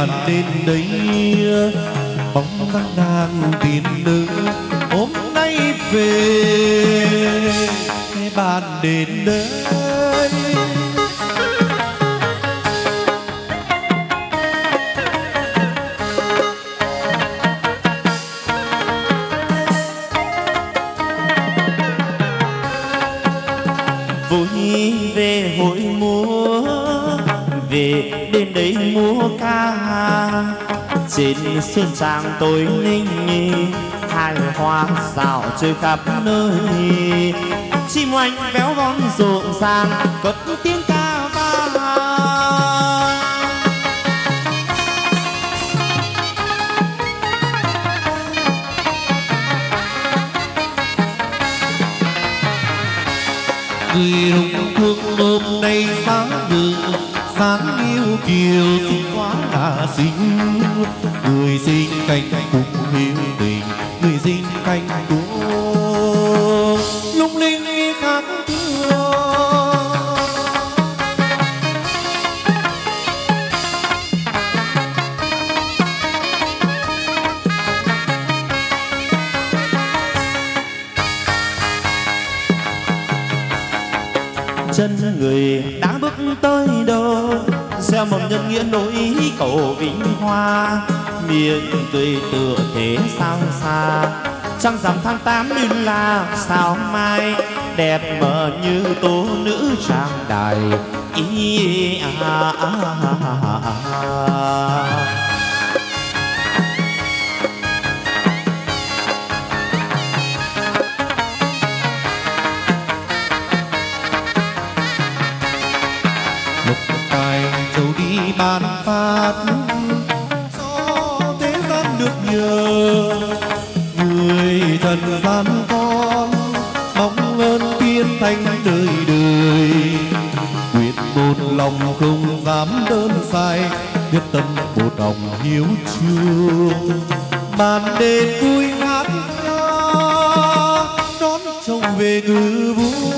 Bạn bàn đến đây bóng các nàng tiên nữ hôm nay về. Bàn đến đây ca. Trên xuân trang tối ninh hai hoa xào chơi khắp nơi. Chim oanh véo von rộn ràng cất tiếng ca vang. Người đồng hương hôm nay sáng đường, sáng yêu kiều xin xinh người sinh canh cùng hiếu tình người sinh canh cùng hoa miền tựa thế sao xa trăng rằm tháng tám như là sao mai đẹp mờ như tố nữ trang đài ý à, à, à, à. à. Một đồng hiếu trường màn đêm vui hát đón chồng về ngư vui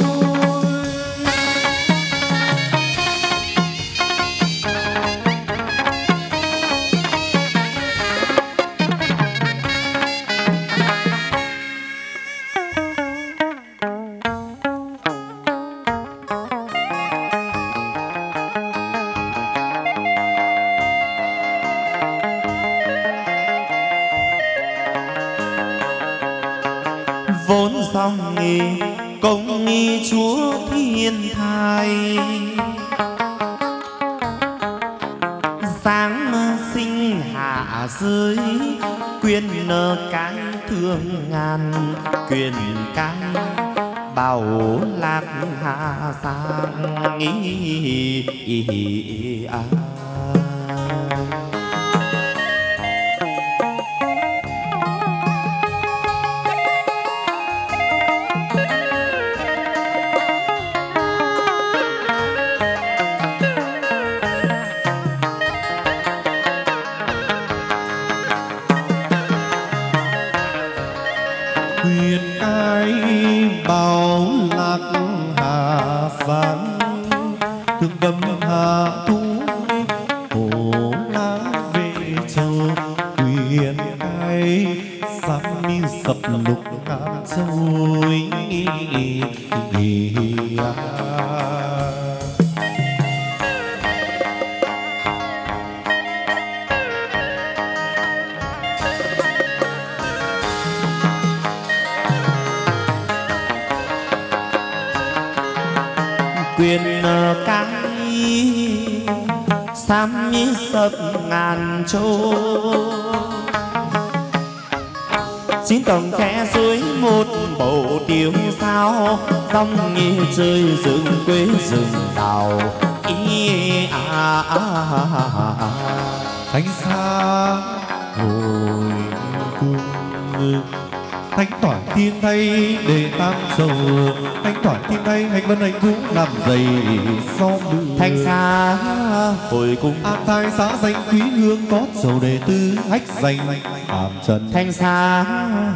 trần. Thanh xa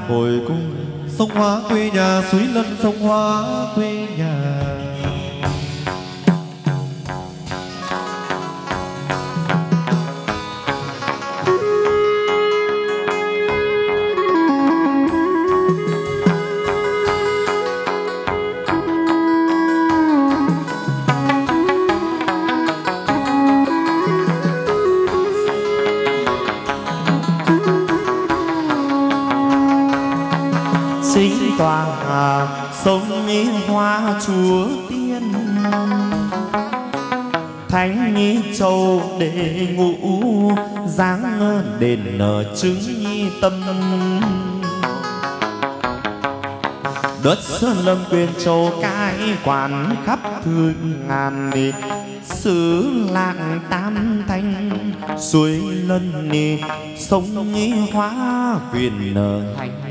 hồi cung sông hoa quê nhà suối lân sông hoa quê nhà để ngủ. Dáng đền nở chứng tâm. Đất sơn lâm quyền châu cái quản khắp thương ngàn đi xứ lạng tam thanh, suối lân đi sông nghi hóa quyền nở hành.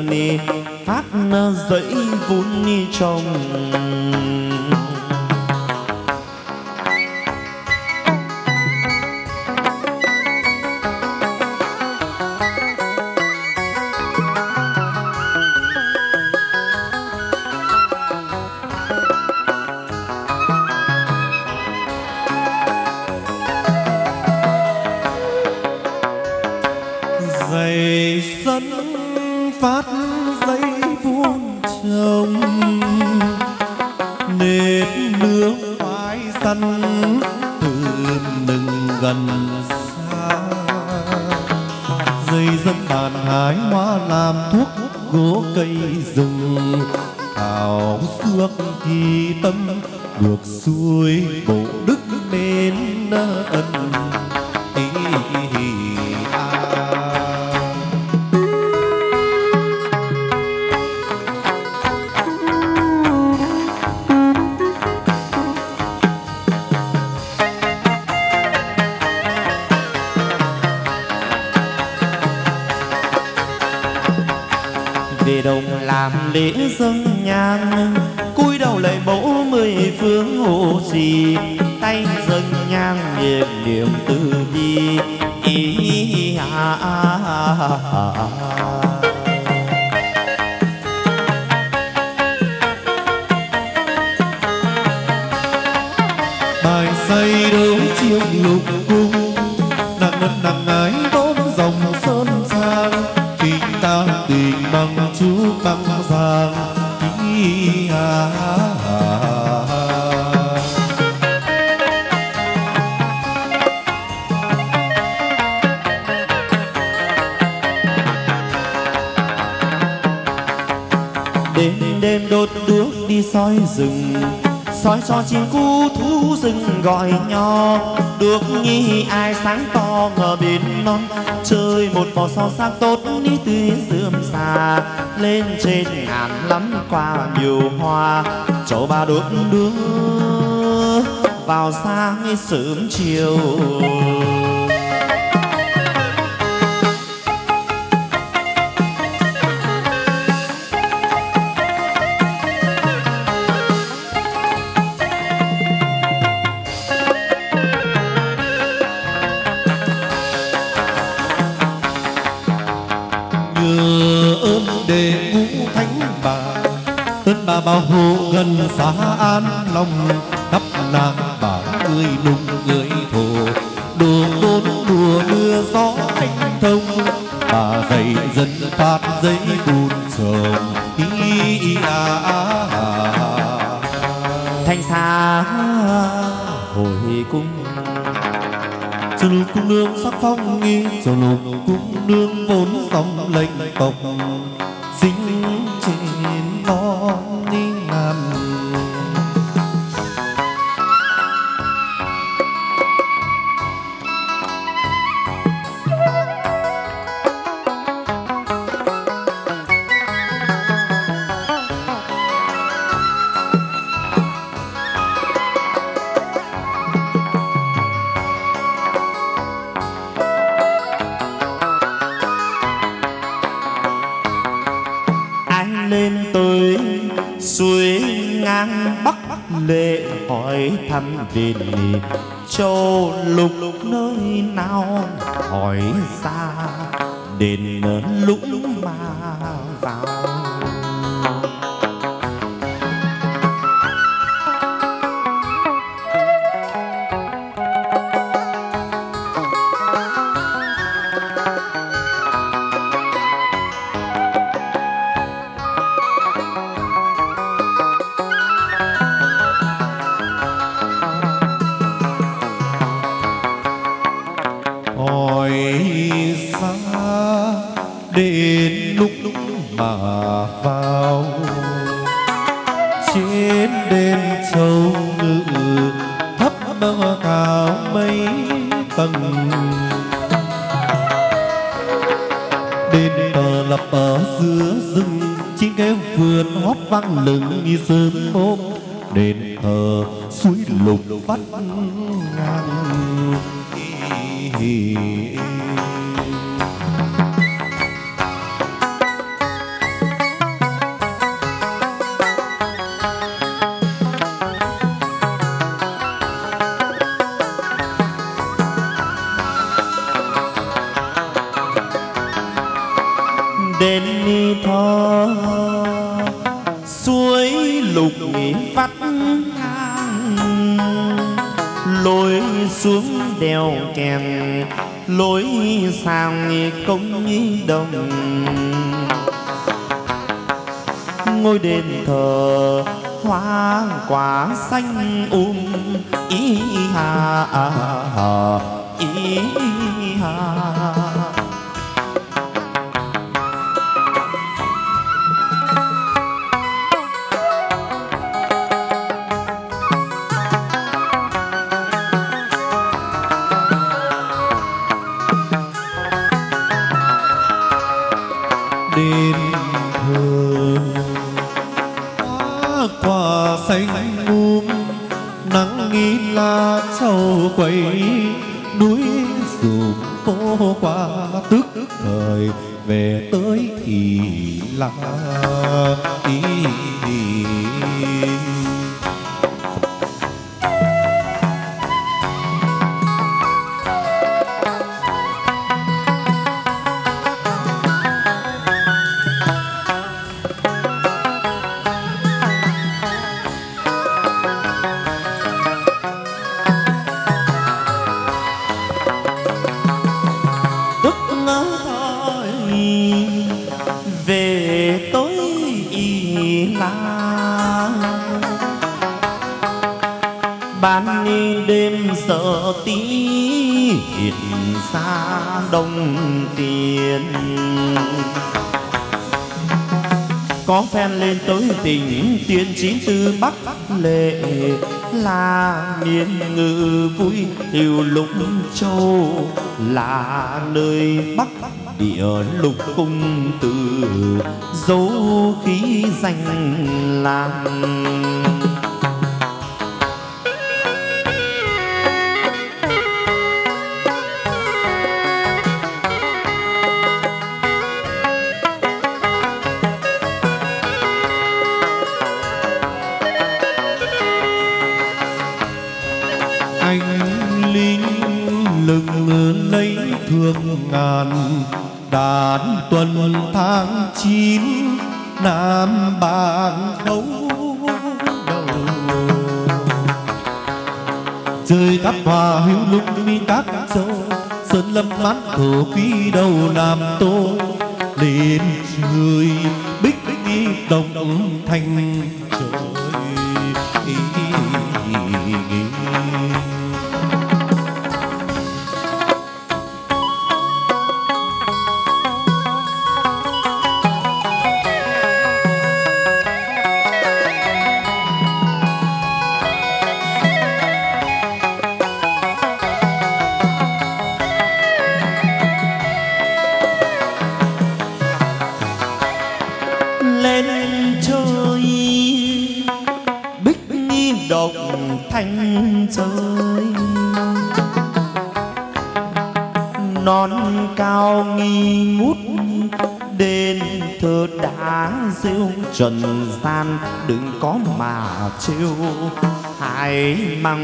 Ni phát dậy vun ni trồng đêm đốt đuốc đi soi rừng, soi cho chim cú thú rừng gọi nho. Được nhi ai sáng to ngờ biển non, chơi một bò so sắc tốt đi tươi dườm xa lên trên ngàn lắm qua nhiều hoa chỗ ba đốt đuốc vào sáng sớm chiều. Bà bảo hộ gần xa an lòng khắp nàng bà người nung người thổ. Đùa đôn đùa mưa gió thanh thông bà dạy dân phát giấy buồn sờm ý à, à, à. thanh xa hồi cung. Cho lục cung nương sắc phong nghi cho lục cung nương vốn dòng lệnh tộc xa xa đông tiền. Có phen lên tới tỉnh tiên chín tư bắc lệ là miền ngự vui hiệu lục châu là nơi bắc địa lục cung từ. Dấu khí danh làm khổ quý đầu làm tôi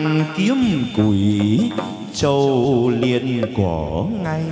tàng kiếm quỷ châu liên của ngay.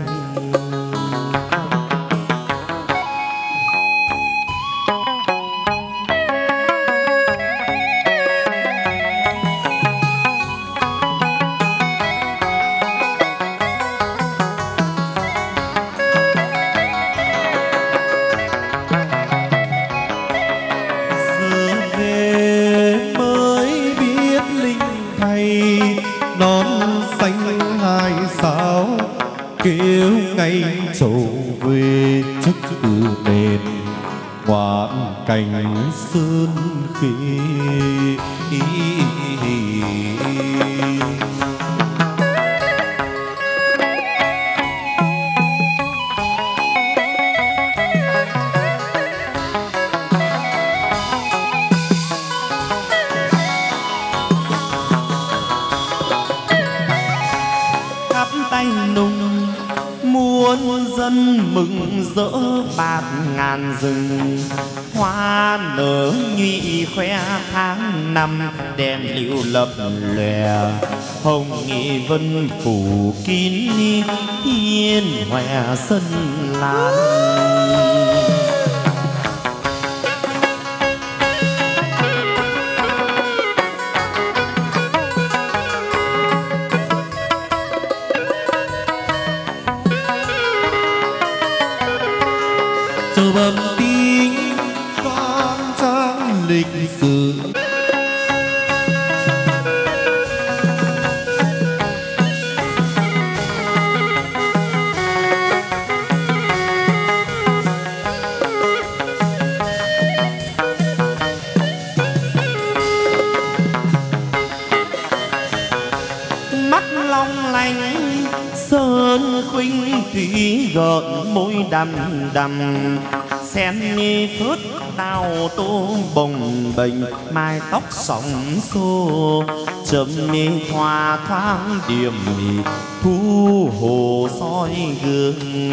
Sóng xô, chấm mi thoa thoáng điểm mi thu hồ soi gương.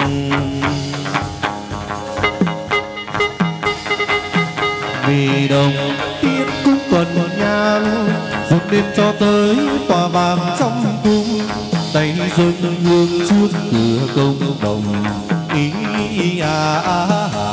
Vì đồng tiết cũng tuần nhang rút đêm cho tới tòa vàng trong cung. Tay dâng hương trước cửa công đồng bài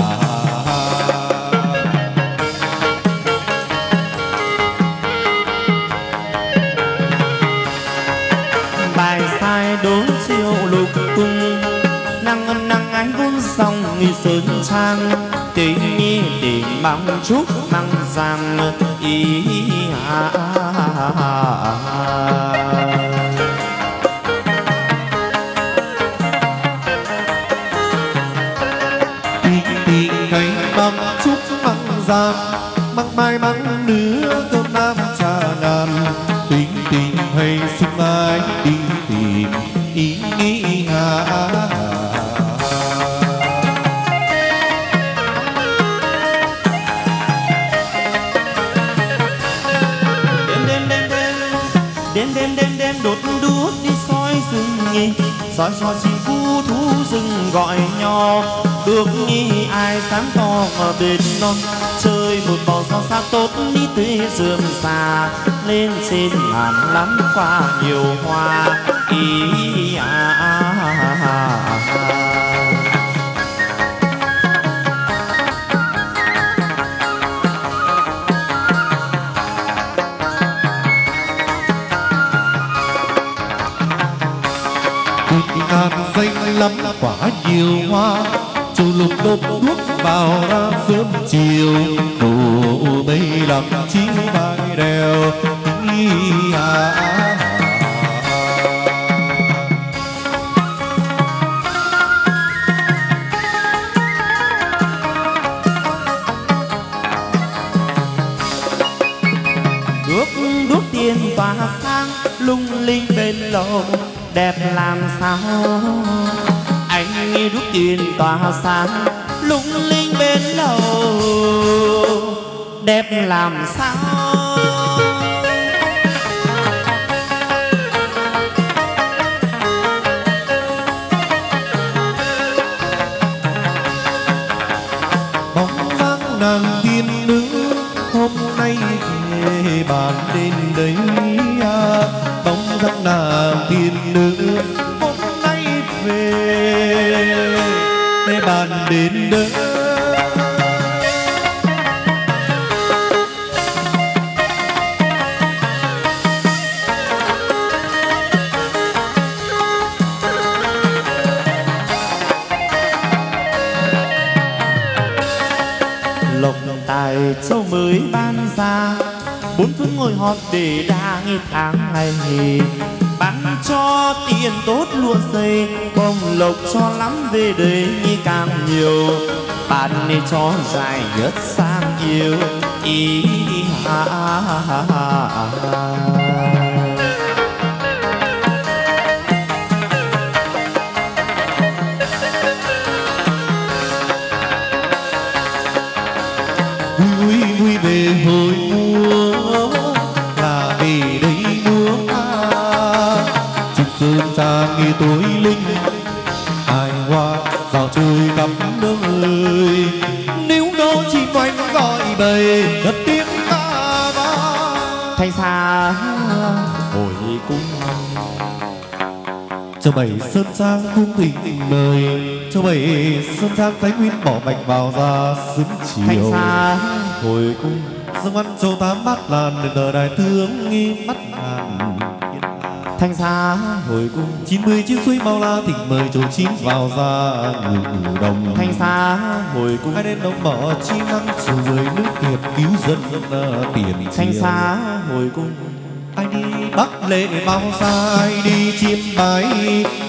mong chúc mong rằng ý hạ tình tình cánh mong chúc mong rằng, mong mai mong đứa cơ soi soi chim phú thú rừng gọi nhau. Được nghĩ ai sáng to ở bên non, chơi một bò so xa tốt đi tuy dườm xa lên trên ngàn lắm qua nhiều hoa, ý quả nhiều hoa chu lục đốt đuốc vào ra sớm chiều. Đủ bây làm chín vai đèo à, à, đuốc đuốc tiền tỏa sáng lung linh bên lầu đẹp làm sao? Anh đuốc tiền tỏa sáng lung linh bên lầu đẹp làm sao? Đang tháng ngày bán cho tiền tốt lúa xây bông lộc cho lắm về đây như càng nhiều bạn nên cho dài nhất sang yêu ý ha, ha, ha, ha. Tuổi linh. Hài hoa vào trời khắp nơi. Nếu nó chỉ quanh gọi bầy đất tiếng ta vang thanh xa hồi cung cho bảy sơn trang cung thịnh mời. Cho bảy sơn trang thái nguyên bỏ bạch vào ra sớm chiều. Thanh xa hồi cung dương văn châu tám bát làn đờ đài thương nghi mắt ngàn thanh xa hồi cung chín mươi chiếc suối bao la thịnh mời chỗ chín vào ra ngự đồng. Thanh xa hồi cung ai đến đồng bỏ chi năng chiều người nước kiệt cứu dân tiền thanh xa hồi cung ai đi bắc lệ bao xa ai đi chiêm bái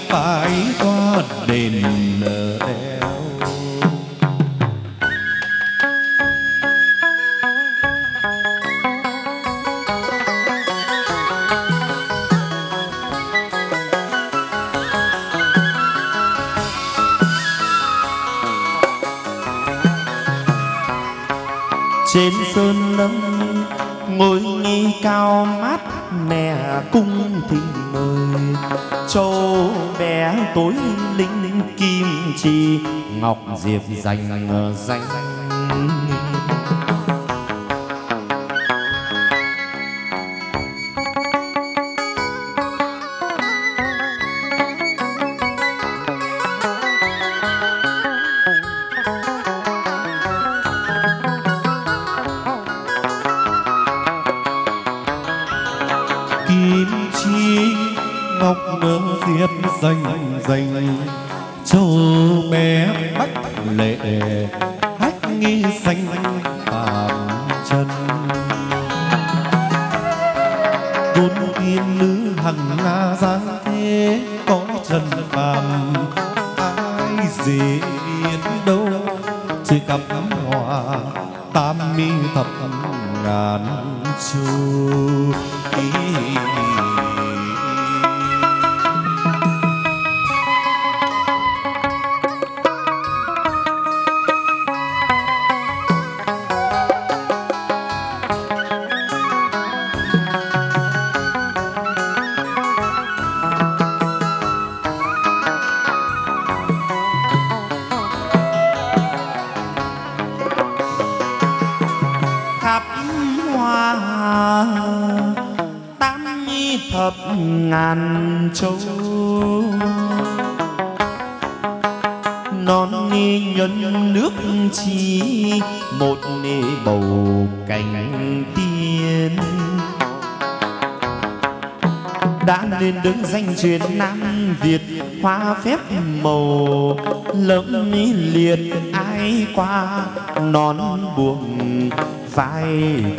phải qua đền trên sơn lâm, ngồi nghi cao mát, mẹ cung thỉnh mời. Châu bé tối linh kim chi, ngọc diệp dành ờ, danh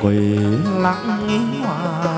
vai quỳ. Lắng nghe hoa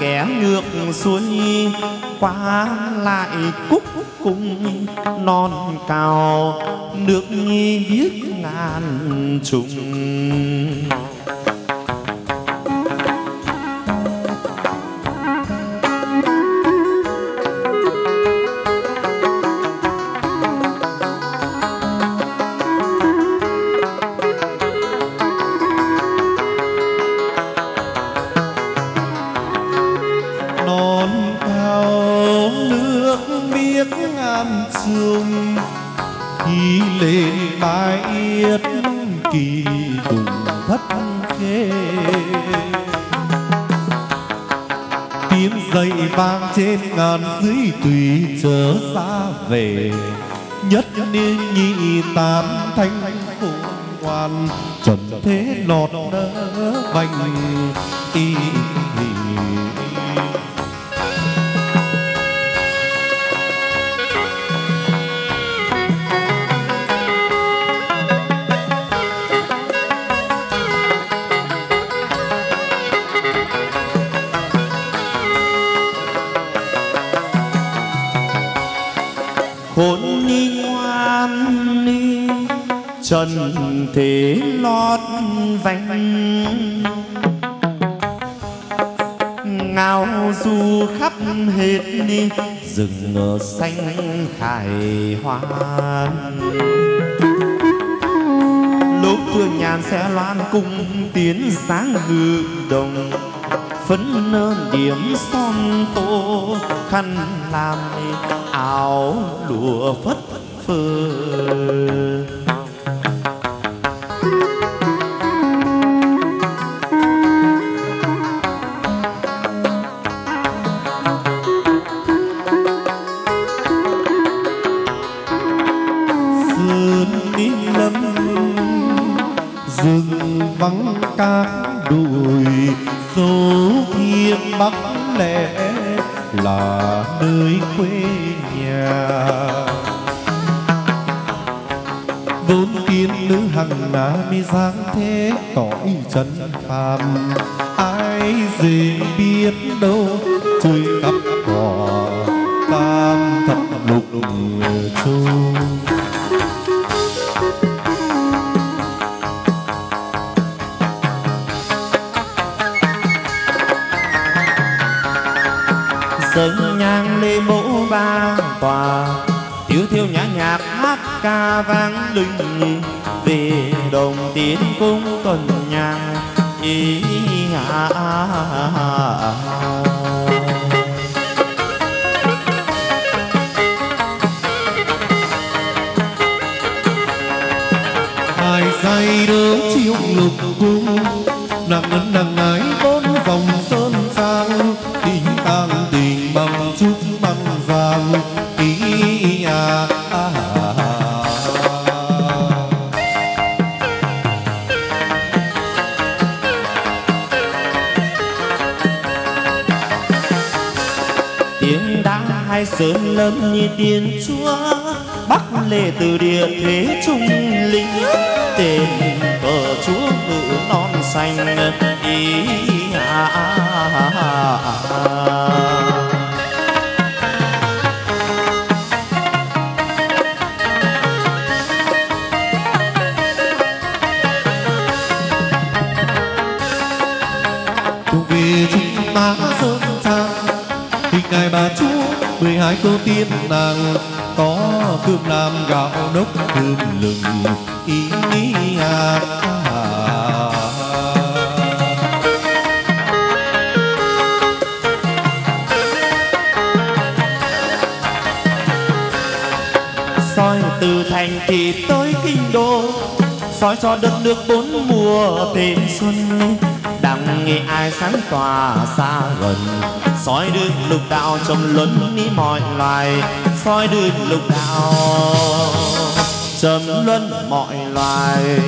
kẻ ngược xuôi qua lại cúc trên ngàn dưới tùy trở xa về. Nhất niên nhị tam thanh phụng hoàn trần thế lọt đỡ vành y rừng xanh khải hoan. Lúc thương nhàn sẽ loan cung tiến sáng ngự đồng, phấn nơn điểm son tô, khăn làm áo lụa phất phơ. Luân ni mọi loài soi đưa lục đạo. Trầm luân mọi loài.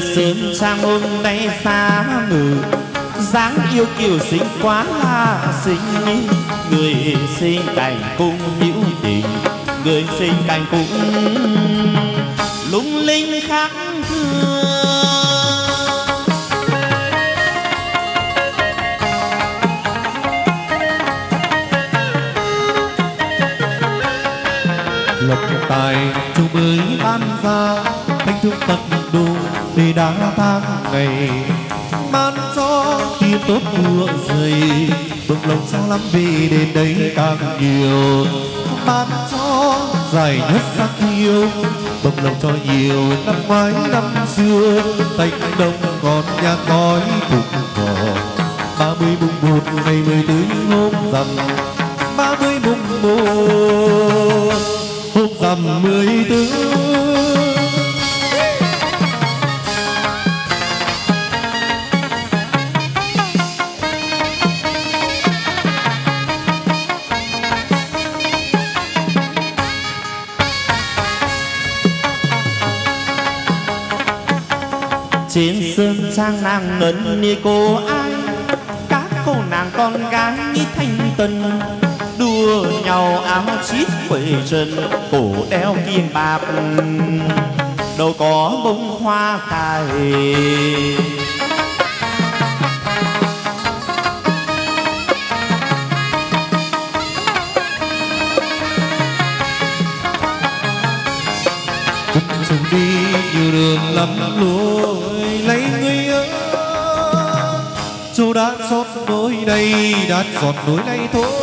Sớm sơn trang hôm nay xa ngừ dáng yêu kiều xinh quá là xinh người sinh cảnh cũng hữu tình, người sinh cảnh cũng lung linh khác thường. Lộc tài chú mới ban ra thanh thức phật đồ đã tháng ngày, ban cho khi tốt mưa dày bực lòng xa lắm vì đến đây càng nhiều. Ban cho dài nhất sắc yêu bực lòng cho nhiều năm ngoái năm xưa. Thành đông còn nhà khói cùng cỏ ba mươi mùng một ngày mười tứ hôm rằm, ba mươi mùng một, hôm rằm mười tứ sang nàng ngân ni cô ai. Các cô nàng con gái như thanh tân đua nhau áo chít quẩy chân cổ đeo kim bạc. Đầu có bông hoa cài. Đi nhiều đường lắm luôn. Nỗi đây đã giọt núi nay thôi.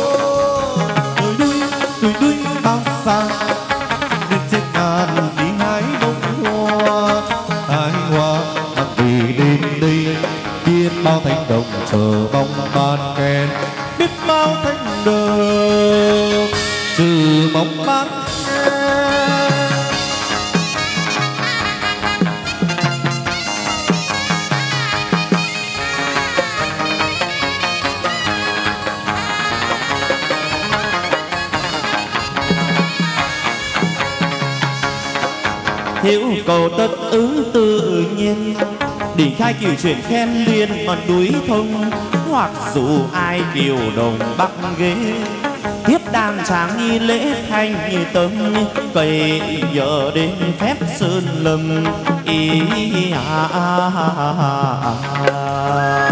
Chuyện chuyển khen liên còn núi thông hoặc dù ai điều đồng bắc ghế. Tiếp đàn tráng nghi lễ thanh như tâm cây giờ đến phép sơn lâm. Ý à, à, à, à,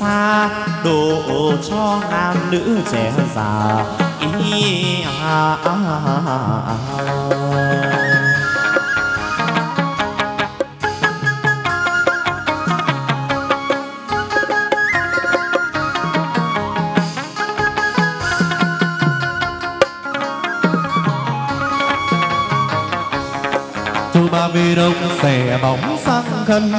xa đổ cho nam nữ trẻ già ý à, à, à, à. à. Châu ba về đông xẻ bóng sang khăn